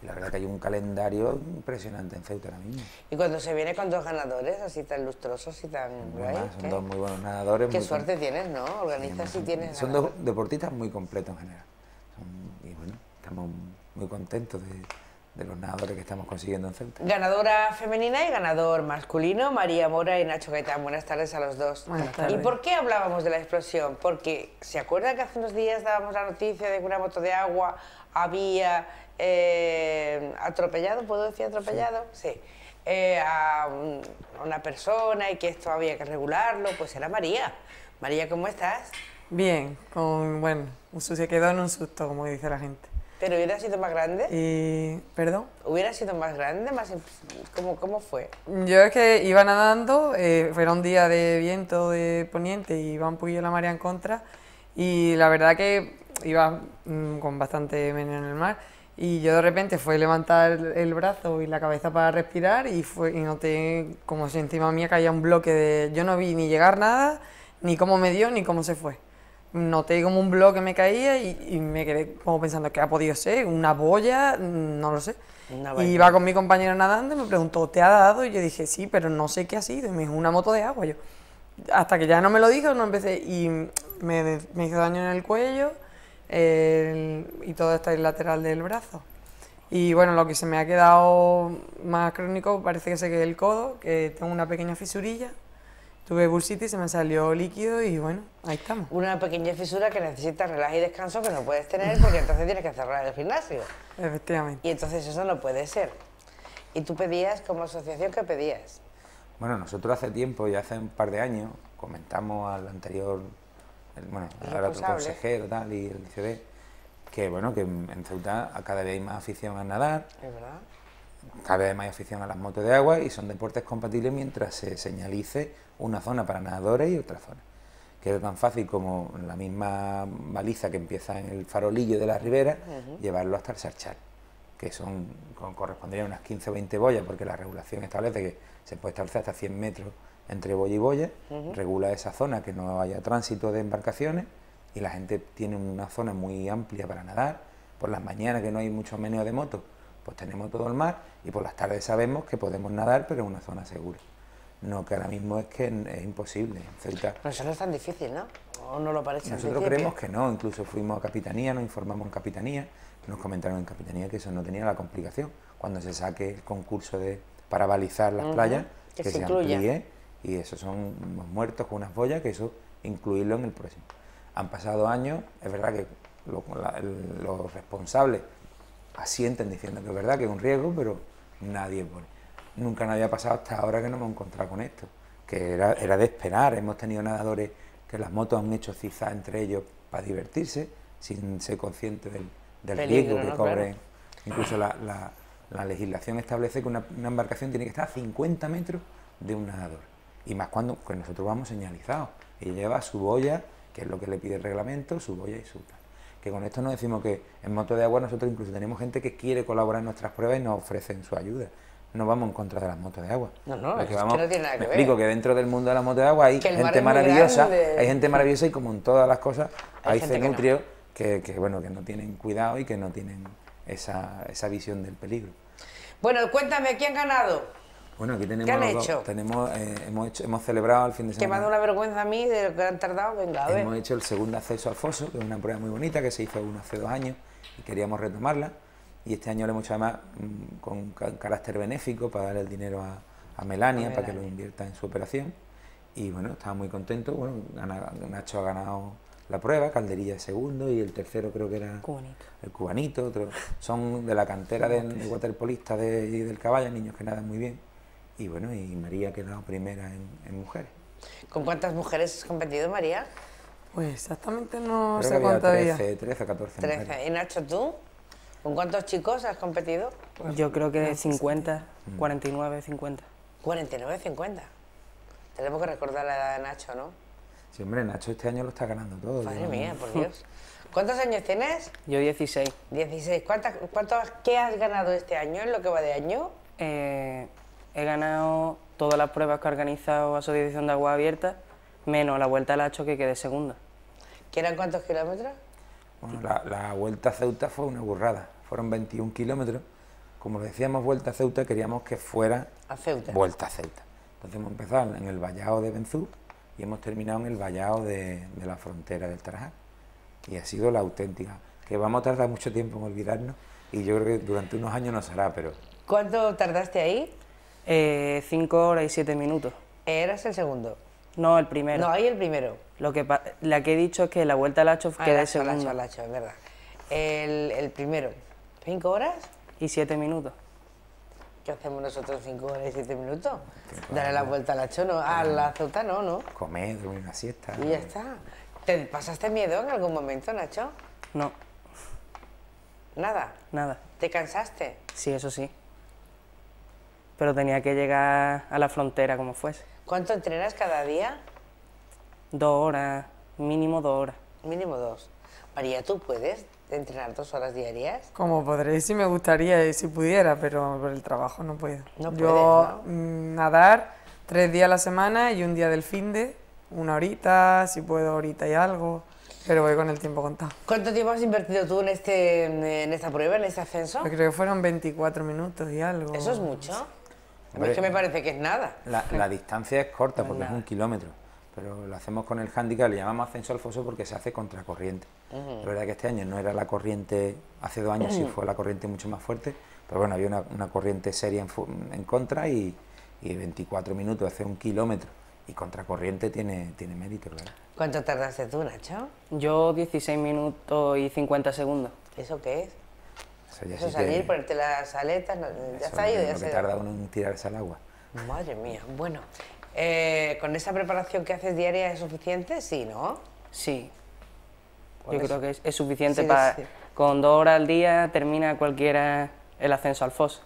Speaker 19: Y la verdad que hay un calendario impresionante en Ceuta ahora mismo.
Speaker 1: Y cuando se viene con dos ganadores así tan lustrosos y tan
Speaker 19: son dos muy buenos nadadores.
Speaker 1: Qué suerte tienes, ¿no? Organizas y tienes.
Speaker 19: Son dos deportistas muy completos en general. y bueno, estamos muy contentos de de los nadadores que estamos consiguiendo en Ceuta.
Speaker 1: Ganadora femenina y ganador masculino, María Mora y Nacho Gaitán. Buenas tardes a los dos. ¿Y por qué hablábamos de la explosión? Porque, ¿se acuerdan que hace unos días dábamos la noticia de que una moto de agua había eh, atropellado, ¿puedo decir atropellado? Sí. Eh, a, una persona y que esto había que regularlo, pues era María. María, ¿cómo estás?
Speaker 20: Bien, con, bueno, se quedó en un susto, como dice la gente.
Speaker 1: ¿Pero hubiera sido más grande?
Speaker 20: Y, ¿Perdón?
Speaker 1: ¿Hubiera sido más grande? Más, ¿cómo, ¿Cómo fue?
Speaker 20: Yo es que iba nadando, eh, fue un día de viento de poniente y iba un poquillo la marea en contra y la verdad que iba mm, con bastante veneno en el mar y yo de repente fue levantar el brazo y la cabeza para respirar y, fue, y noté como si encima mía caía un bloque de... Yo no vi ni llegar nada, ni cómo me dio, ni cómo se fue noté como un bloque me caía y, me quedé como pensando que ha podido ser, una boya, no lo sé. Y iba con mi compañero nadando y me preguntó, ¿te ha dado? Y yo dije, sí, pero no sé qué ha sido. Y me dijo, una moto de agua. Yo, hasta que ya no me lo dijo, no empecé. Y me, me hizo daño en el cuello y todo está el lateral del brazo. Y bueno, lo que se me ha quedado más crónico parece que se quedó el codo, que tengo una pequeña fisurilla Tuve bursitis, se me salió líquido y bueno, ahí estamos.
Speaker 1: Una pequeña fisura que necesita relax y descanso que no puedes tener porque entonces tienes que cerrar el gimnasio.
Speaker 20: Efectivamente.
Speaker 1: Y entonces eso no puede ser. ¿Y tú pedías como asociación qué pedías?
Speaker 19: Bueno, nosotros hace tiempo, ya hace un par de años, comentamos al anterior, bueno, al otro consejero tal, y el ICD, que bueno, que en Ceuta cada vez hay más afición a nadar.
Speaker 1: Es verdad.
Speaker 19: Cada vez hay más afición a las motos de agua y son deportes compatibles mientras se señalice una zona para nadadores y otra zona. Que es tan fácil como la misma baliza que empieza en el farolillo de la ribera, llevarlo hasta el sarchar, que son corresponderían unas 15 o 20 boyas, porque la regulación establece que se puede establecer hasta 100 metros entre boya y boya, regula esa zona que no haya tránsito de embarcaciones y la gente tiene una zona muy amplia para nadar. Por las mañanas que no hay mucho meneo de moto, pues tenemos todo el mar y por las tardes sabemos que podemos nadar, pero en una zona segura. No, que ahora mismo es que es imposible.
Speaker 1: Pero eso no es tan difícil, ¿no? ¿O no lo parece?
Speaker 19: Nosotros creemos que no, incluso fuimos a Capitanía, nos informamos en Capitanía, nos comentaron en Capitanía que eso no tenía la complicación. Cuando se saque el concurso de, para balizar las playas, que, se, amplíe y esos son unos muertos con unas boyas, que eso incluirlo en el próximo. Han pasado años, es verdad que los responsables asienten diciendo que es verdad que es un riesgo, pero nadie pone. Nunca nadie ha pasado hasta ahora que no hemos encontrado con esto, que era, era de esperar. Hemos tenido nadadores que las motos han hecho cizar entre ellos para divertirse, sin ser conscientes del, riesgo que cobren. Incluso la, legislación establece que una, embarcación tiene que estar a 50 metros de un nadador. Y más cuando pues nosotros vamos señalizados. Y lleva su boya, que es lo que le pide el reglamento, su boya y su. Que con esto no decimos que en moto de agua nosotros incluso tenemos gente que quiere colaborar en nuestras pruebas y nos ofrecen su ayuda no vamos en contra de las motos de agua.
Speaker 1: No, no, es que no tiene nada que
Speaker 19: me explico que dentro del mundo de la moto de agua hay gente maravillosa, hay gente maravillosa y como en todas las cosas hay, cenutrios que, bueno, que no tienen cuidado y que no tienen esa, esa visión del peligro.
Speaker 1: Bueno, cuéntame, ¿quién ha ganado?
Speaker 19: Bueno, aquí tenemos.
Speaker 1: ¿Qué han hecho?
Speaker 19: Tenemos, eh, hemos, hecho, hemos celebrado el fin de semana.
Speaker 1: Que me ha dado una vergüenza a mí de lo que han tardado. Venga, a ver.
Speaker 19: Hemos hecho el segundo acceso al foso, que es una prueba muy bonita que se hizo uno hace dos años y queríamos retomarla y este año lo hemos hecho además mm, con carácter benéfico para dar el dinero a, Melania, para que lo invierta en su operación. Y bueno, estaba muy contento, bueno, Nacho ha ganado la prueba, Calderilla es segundo y el tercero creo que era el cubanito, otro, son de la cantera de, de waterpolistas de, del caballo, niños que nadan muy bien. Y bueno, y María ha quedado primera en, mujeres.
Speaker 1: ¿Con cuántas mujeres has competido María?
Speaker 20: Pues exactamente no sé cuántas
Speaker 19: 13, 13, 14
Speaker 1: 13. ¿Y Nacho tú? ¿Con cuántos chicos has competido?
Speaker 21: Yo creo que 50, 49, 50.
Speaker 1: 49, 50. Tenemos que recordar la edad de Nacho, ¿no?
Speaker 19: Sí, hombre, Nacho este año lo está ganando todo.
Speaker 1: Madre mía, por Dios. ¿Cuántos años tienes?
Speaker 21: Yo 16.
Speaker 1: 16. ¿Cuántas, cuántos, ¿Qué has ganado este año en lo que va de año?
Speaker 21: Eh, he ganado todas las pruebas que ha organizado Asociación de Agua Abierta, menos la Vuelta al Hacho que quedé segunda.
Speaker 1: ¿Qué eran cuántos kilómetros?
Speaker 19: Bueno, la, la Vuelta a Ceuta fue una burrada fueron 21 kilómetros. Como decíamos vuelta a Ceuta, queríamos que fuera
Speaker 1: a Ceuta.
Speaker 19: vuelta a Ceuta. Entonces hemos empezado en el vallado de Benzú y hemos terminado en el vallado de, la frontera del Tarajá. Y ha sido la auténtica, que vamos a tardar mucho tiempo en olvidarnos y yo creo que durante unos años nos hará, pero...
Speaker 1: ¿Cuánto tardaste ahí?
Speaker 21: Eh, cinco horas y siete minutos.
Speaker 1: ¿Eras el segundo?
Speaker 21: No, el primero.
Speaker 1: No, ahí el primero.
Speaker 21: Lo que la que he dicho es que la vuelta al hacho ah, queda segundo.
Speaker 1: Al hacho, es verdad. El, el primero. ¿Cinco horas?
Speaker 21: Y siete minutos.
Speaker 1: ¿Qué hacemos nosotros cinco horas y siete minutos? Darle la vuelta a la chono, a la ceuta no, ¿no?
Speaker 19: Comer, dormir una siesta.
Speaker 1: Y ya está. ¿Te pasaste miedo en algún momento, Nacho?
Speaker 21: No.
Speaker 1: ¿Nada?
Speaker 21: Nada.
Speaker 1: ¿Te cansaste?
Speaker 21: Sí, eso sí. Pero tenía que llegar a la frontera como fuese.
Speaker 1: ¿Cuánto entrenas cada día?
Speaker 21: Dos horas, mínimo dos horas.
Speaker 1: Mínimo dos. María, ¿tú puedes entrenar dos horas diarias?
Speaker 20: Como podré, si me gustaría y si pudiera, pero por el trabajo no puedo.
Speaker 1: No
Speaker 20: Yo mm, nadar tres días a la semana y un día del fin de, una horita, si puedo horita y algo, pero voy con el tiempo contado.
Speaker 1: ¿Cuánto tiempo has invertido tú en, este, en esta prueba, en este ascenso?
Speaker 20: Yo creo que fueron 24 minutos y algo.
Speaker 1: ¿Eso es mucho? es que me parece que es nada.
Speaker 19: La, distancia es corta porque es un kilómetro pero lo hacemos con el handicap, le llamamos ascenso al foso porque se hace contracorriente. La verdad que este año no era la corriente, hace dos años sí fue la corriente mucho más fuerte, pero bueno, había una, corriente seria en, contra y, 24 minutos, hace un kilómetro. Y contracorriente tiene, tiene mérito, ¿verdad?
Speaker 1: ¿Cuánto tardaste tú, Nacho?
Speaker 21: Yo 16 minutos y 50 segundos.
Speaker 1: ¿Eso qué es? Eso, salir, ponerte las aletas, ya está
Speaker 19: ahí. Lo que tarda uno en tirarse al agua.
Speaker 1: Madre mía, bueno. Eh, ¿Con esa preparación que haces diaria es suficiente? Sí, ¿no?
Speaker 21: Sí. Yo creo que es, suficiente para... Con dos horas al día termina cualquiera el ascenso al foso.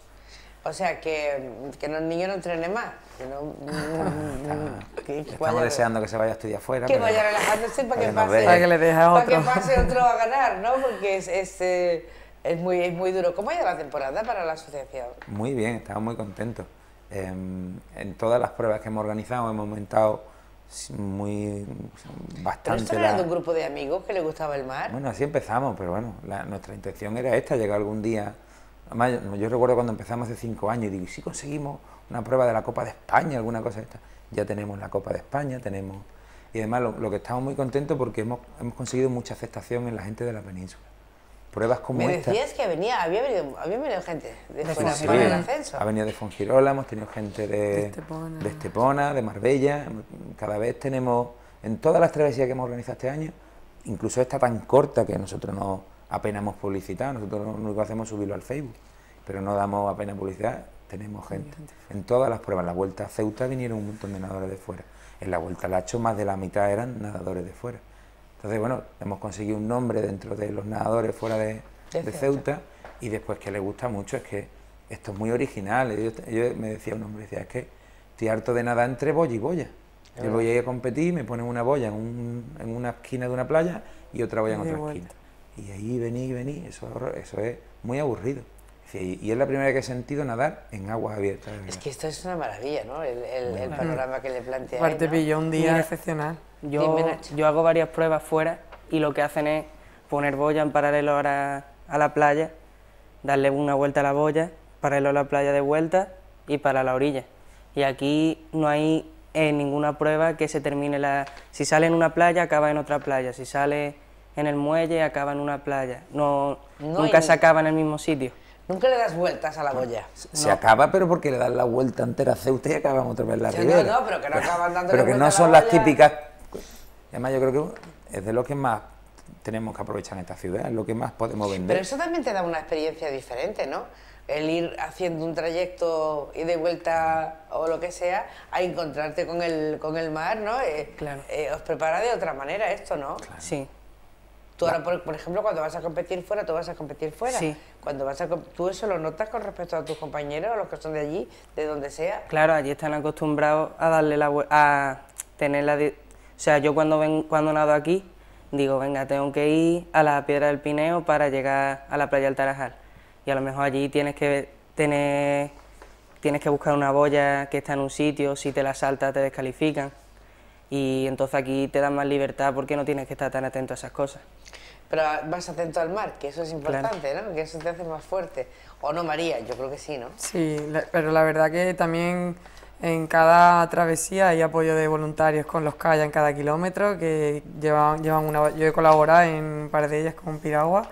Speaker 1: O sea, que, que el niño no entrene más. Que no,
Speaker 19: Estamos deseando que se vaya a estudiar fuera.
Speaker 1: Que vaya relajándose para, que, pase,
Speaker 20: para que le deje a otro.
Speaker 1: Para que pase otro a ganar, ¿no? Porque es, es, eh, es, muy, es muy duro. ¿Cómo ha ido la temporada para la asociación?
Speaker 19: Muy bien, estamos muy contentos. Em, en todas las pruebas que hemos organizado hemos aumentado muy bastante.
Speaker 1: ¿Pero esto de un grupo de amigos que le gustaba el mar?
Speaker 19: Bueno, así empezamos, pero bueno, nuestra intención era esta, llegar algún día. Además, yo, recuerdo cuando empezamos hace cinco años y digo, si conseguimos una prueba de la Copa de España, alguna cosa de esta. Ya tenemos la Copa de España, tenemos. Y además, lo, que estamos muy contentos porque hemos, hemos conseguido mucha aceptación en la gente de la península. Pruebas como
Speaker 1: Me
Speaker 19: esta.
Speaker 1: decías que venía, había venido, había venido gente de,
Speaker 19: Sí,
Speaker 1: fuera
Speaker 19: sí.
Speaker 1: el ascenso.
Speaker 19: Ha venido de Fongirola, hemos tenido gente de,
Speaker 20: De Estepona.
Speaker 19: de Estepona, de Marbella. Cada vez tenemos, en todas las travesías que hemos organizado este año, incluso esta tan corta que nosotros no apenas hemos publicitado, nosotros lo único que hacemos es subirlo al Facebook, pero no damos apenas publicidad, tenemos gente. En todas las pruebas, en la vuelta a Ceuta vinieron un montón de nadadores de fuera. En la vuelta al Lacho más de la mitad eran nadadores de fuera. Entonces, bueno, hemos conseguido un nombre dentro de los nadadores fuera de,
Speaker 1: De
Speaker 19: de
Speaker 1: Ceuta.
Speaker 19: Y después que le gusta mucho es que esto es muy original. Yo, yo- me decía un hombre, decía, es que estoy harto de nadar entre boya y boya. Yo voy a ir a competir, me ponen una boya en, un- en una esquina de una playa y otra boya en otra esquina. Y ahí vení y vení, eso, eso es muy aburrido. Sí, y es la primera vez que he sentido nadar en aguas abiertas.
Speaker 1: Es que esto es una maravilla, ¿no? El, el- el panorama que le plantea.
Speaker 20: Aparte
Speaker 1: ¿no?
Speaker 20: pilló un día
Speaker 21: Mira,
Speaker 20: excepcional.
Speaker 21: Yo, yo hago varias pruebas fuera y lo que hacen es poner boya en paralelo ahora a la playa, darle una vuelta a la boya, paralelo a la playa de vuelta y para la orilla. Y aquí no hay en ninguna prueba que se termine la... Si sale en una playa, acaba en otra playa. Si sale en el muelle, acaba en una playa. No,
Speaker 1: No
Speaker 21: nunca
Speaker 1: hay-
Speaker 21: se acaba en el mismo sitio.
Speaker 1: Nunca le das vueltas a la boya.
Speaker 19: Se acaba, pero porque le dan la vuelta entera a Ceuta y acabamos otra vez en la
Speaker 1: Sí,
Speaker 19: ribera.
Speaker 1: no, no, pero que no acaban dándole
Speaker 19: Pero que no
Speaker 1: la
Speaker 19: son las
Speaker 1: boya.
Speaker 19: típicas. Además, yo creo que es de lo que más tenemos que aprovechar en esta ciudad, es lo que más podemos vender.
Speaker 1: Pero eso también te da una experiencia diferente, ¿no? El ir haciendo un trayecto y de vuelta o lo que sea, a encontrarte con el, con el mar, ¿no? Eh,
Speaker 21: Claro.
Speaker 1: eh, os prepara de otra manera esto, ¿no?
Speaker 21: Sí.
Speaker 1: Tú ahora, por, por ejemplo, cuando vas a competir fuera, tú vas a competir fuera.
Speaker 21: Sí.
Speaker 1: Cuando vas a, ¿Tú eso lo notas con respecto a tus compañeros, a los que son de allí, de donde sea?
Speaker 21: Claro, allí están acostumbrados a darle la a tener la o sea, yo cuando ven cuando nado aquí digo, venga, tengo que ir a la Piedra del Pineo para llegar a la playa del Tarajal. Y a lo mejor allí tienes que tener tienes que buscar una boya que está en un sitio, si te la saltas te descalifican. Y entonces aquí te dan más libertad porque no tienes que estar tan atento a esas cosas.
Speaker 1: Pero vas atento al mar, que eso es importante, ¿no? Que eso te hace más fuerte. ¿O no, María? Yo creo que sí, ¿no?
Speaker 20: Sí, la- pero la verdad que también en cada travesía hay apoyo de voluntarios con los kayak en cada kilómetro que llevan, llevan una... Yo he colaborado en un par de ellas con Piragua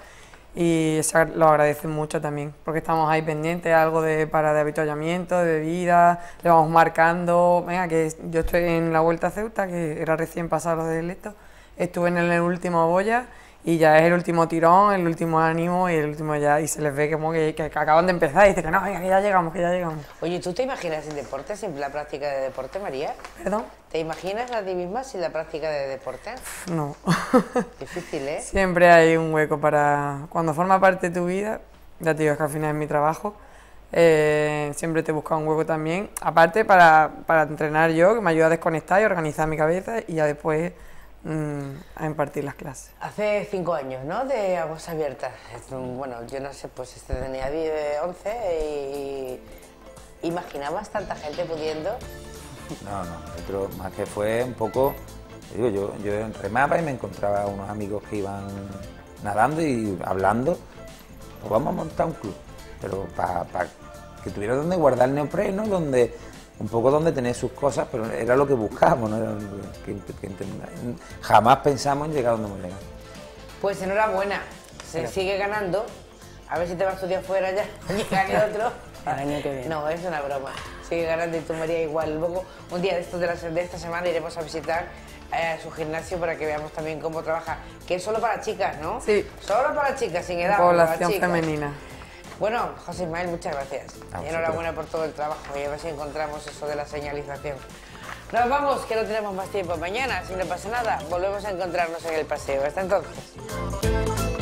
Speaker 20: y lo agradecen mucho también porque estamos ahí pendientes, algo de para de avituallamiento, de bebida, le vamos marcando, venga que yo estoy en la Vuelta a Ceuta, que era recién pasado del esto, estuve en el último boya y ya es el último tirón, el último ánimo y el último ya, y se les ve como que, que acaban de empezar y dicen que no, venga, que ya llegamos, que ya llegamos.
Speaker 1: Oye, ¿tú te imaginas sin deporte, sin la práctica de deporte, María?
Speaker 20: ¿Perdón?
Speaker 1: ¿Te imaginas a ti misma sin la práctica de deporte?
Speaker 20: No.
Speaker 1: Difícil, ¿eh?
Speaker 20: Siempre hay un hueco para... Cuando forma parte de tu vida, ya te digo, es que al final es mi trabajo, eh, siempre te busca un hueco también. Aparte para, para entrenar yo, que me ayuda a desconectar y organizar mi cabeza y ya después a impartir las clases.
Speaker 1: Hace cinco años, ¿no? De aguas abiertas. Bueno, yo no sé, pues este tenía 10, 11 y... ¿Imaginabas tanta gente pudiendo?
Speaker 19: No, no, otro más que fue un poco, digo, yo, yo remaba y me encontraba unos amigos que iban nadando y hablando, pues vamos a montar un club, pero para que tuviera donde guardar neopreno, donde un poco donde tener sus cosas, pero era lo que buscábamos, ¿no? Era lo que- que- que entend- jamás pensamos en llegar donde hemos llegado.
Speaker 1: Pues enhorabuena, se
Speaker 19: Gracias.
Speaker 1: sigue ganando. A ver si te vas a estudiar fuera ya, y gane otro.
Speaker 21: El año que viene.
Speaker 1: No, es una broma. Sigue ganando y tú, María, igual. Luego, un día de, estos de, la- de esta semana iremos a visitar eh, su gimnasio para que veamos también cómo trabaja. Que es solo para chicas, ¿no?
Speaker 20: Sí.
Speaker 1: Solo para chicas, sin edad. para
Speaker 20: Población
Speaker 1: chicas.
Speaker 20: femenina.
Speaker 1: Bueno, José Ismael, muchas gracias. Y enhorabuena por todo el trabajo y a ver si encontramos eso de la señalización. Nos vamos, que no tenemos más tiempo mañana. Si no pasa nada, volvemos a encontrarnos en el paseo. Hasta entonces.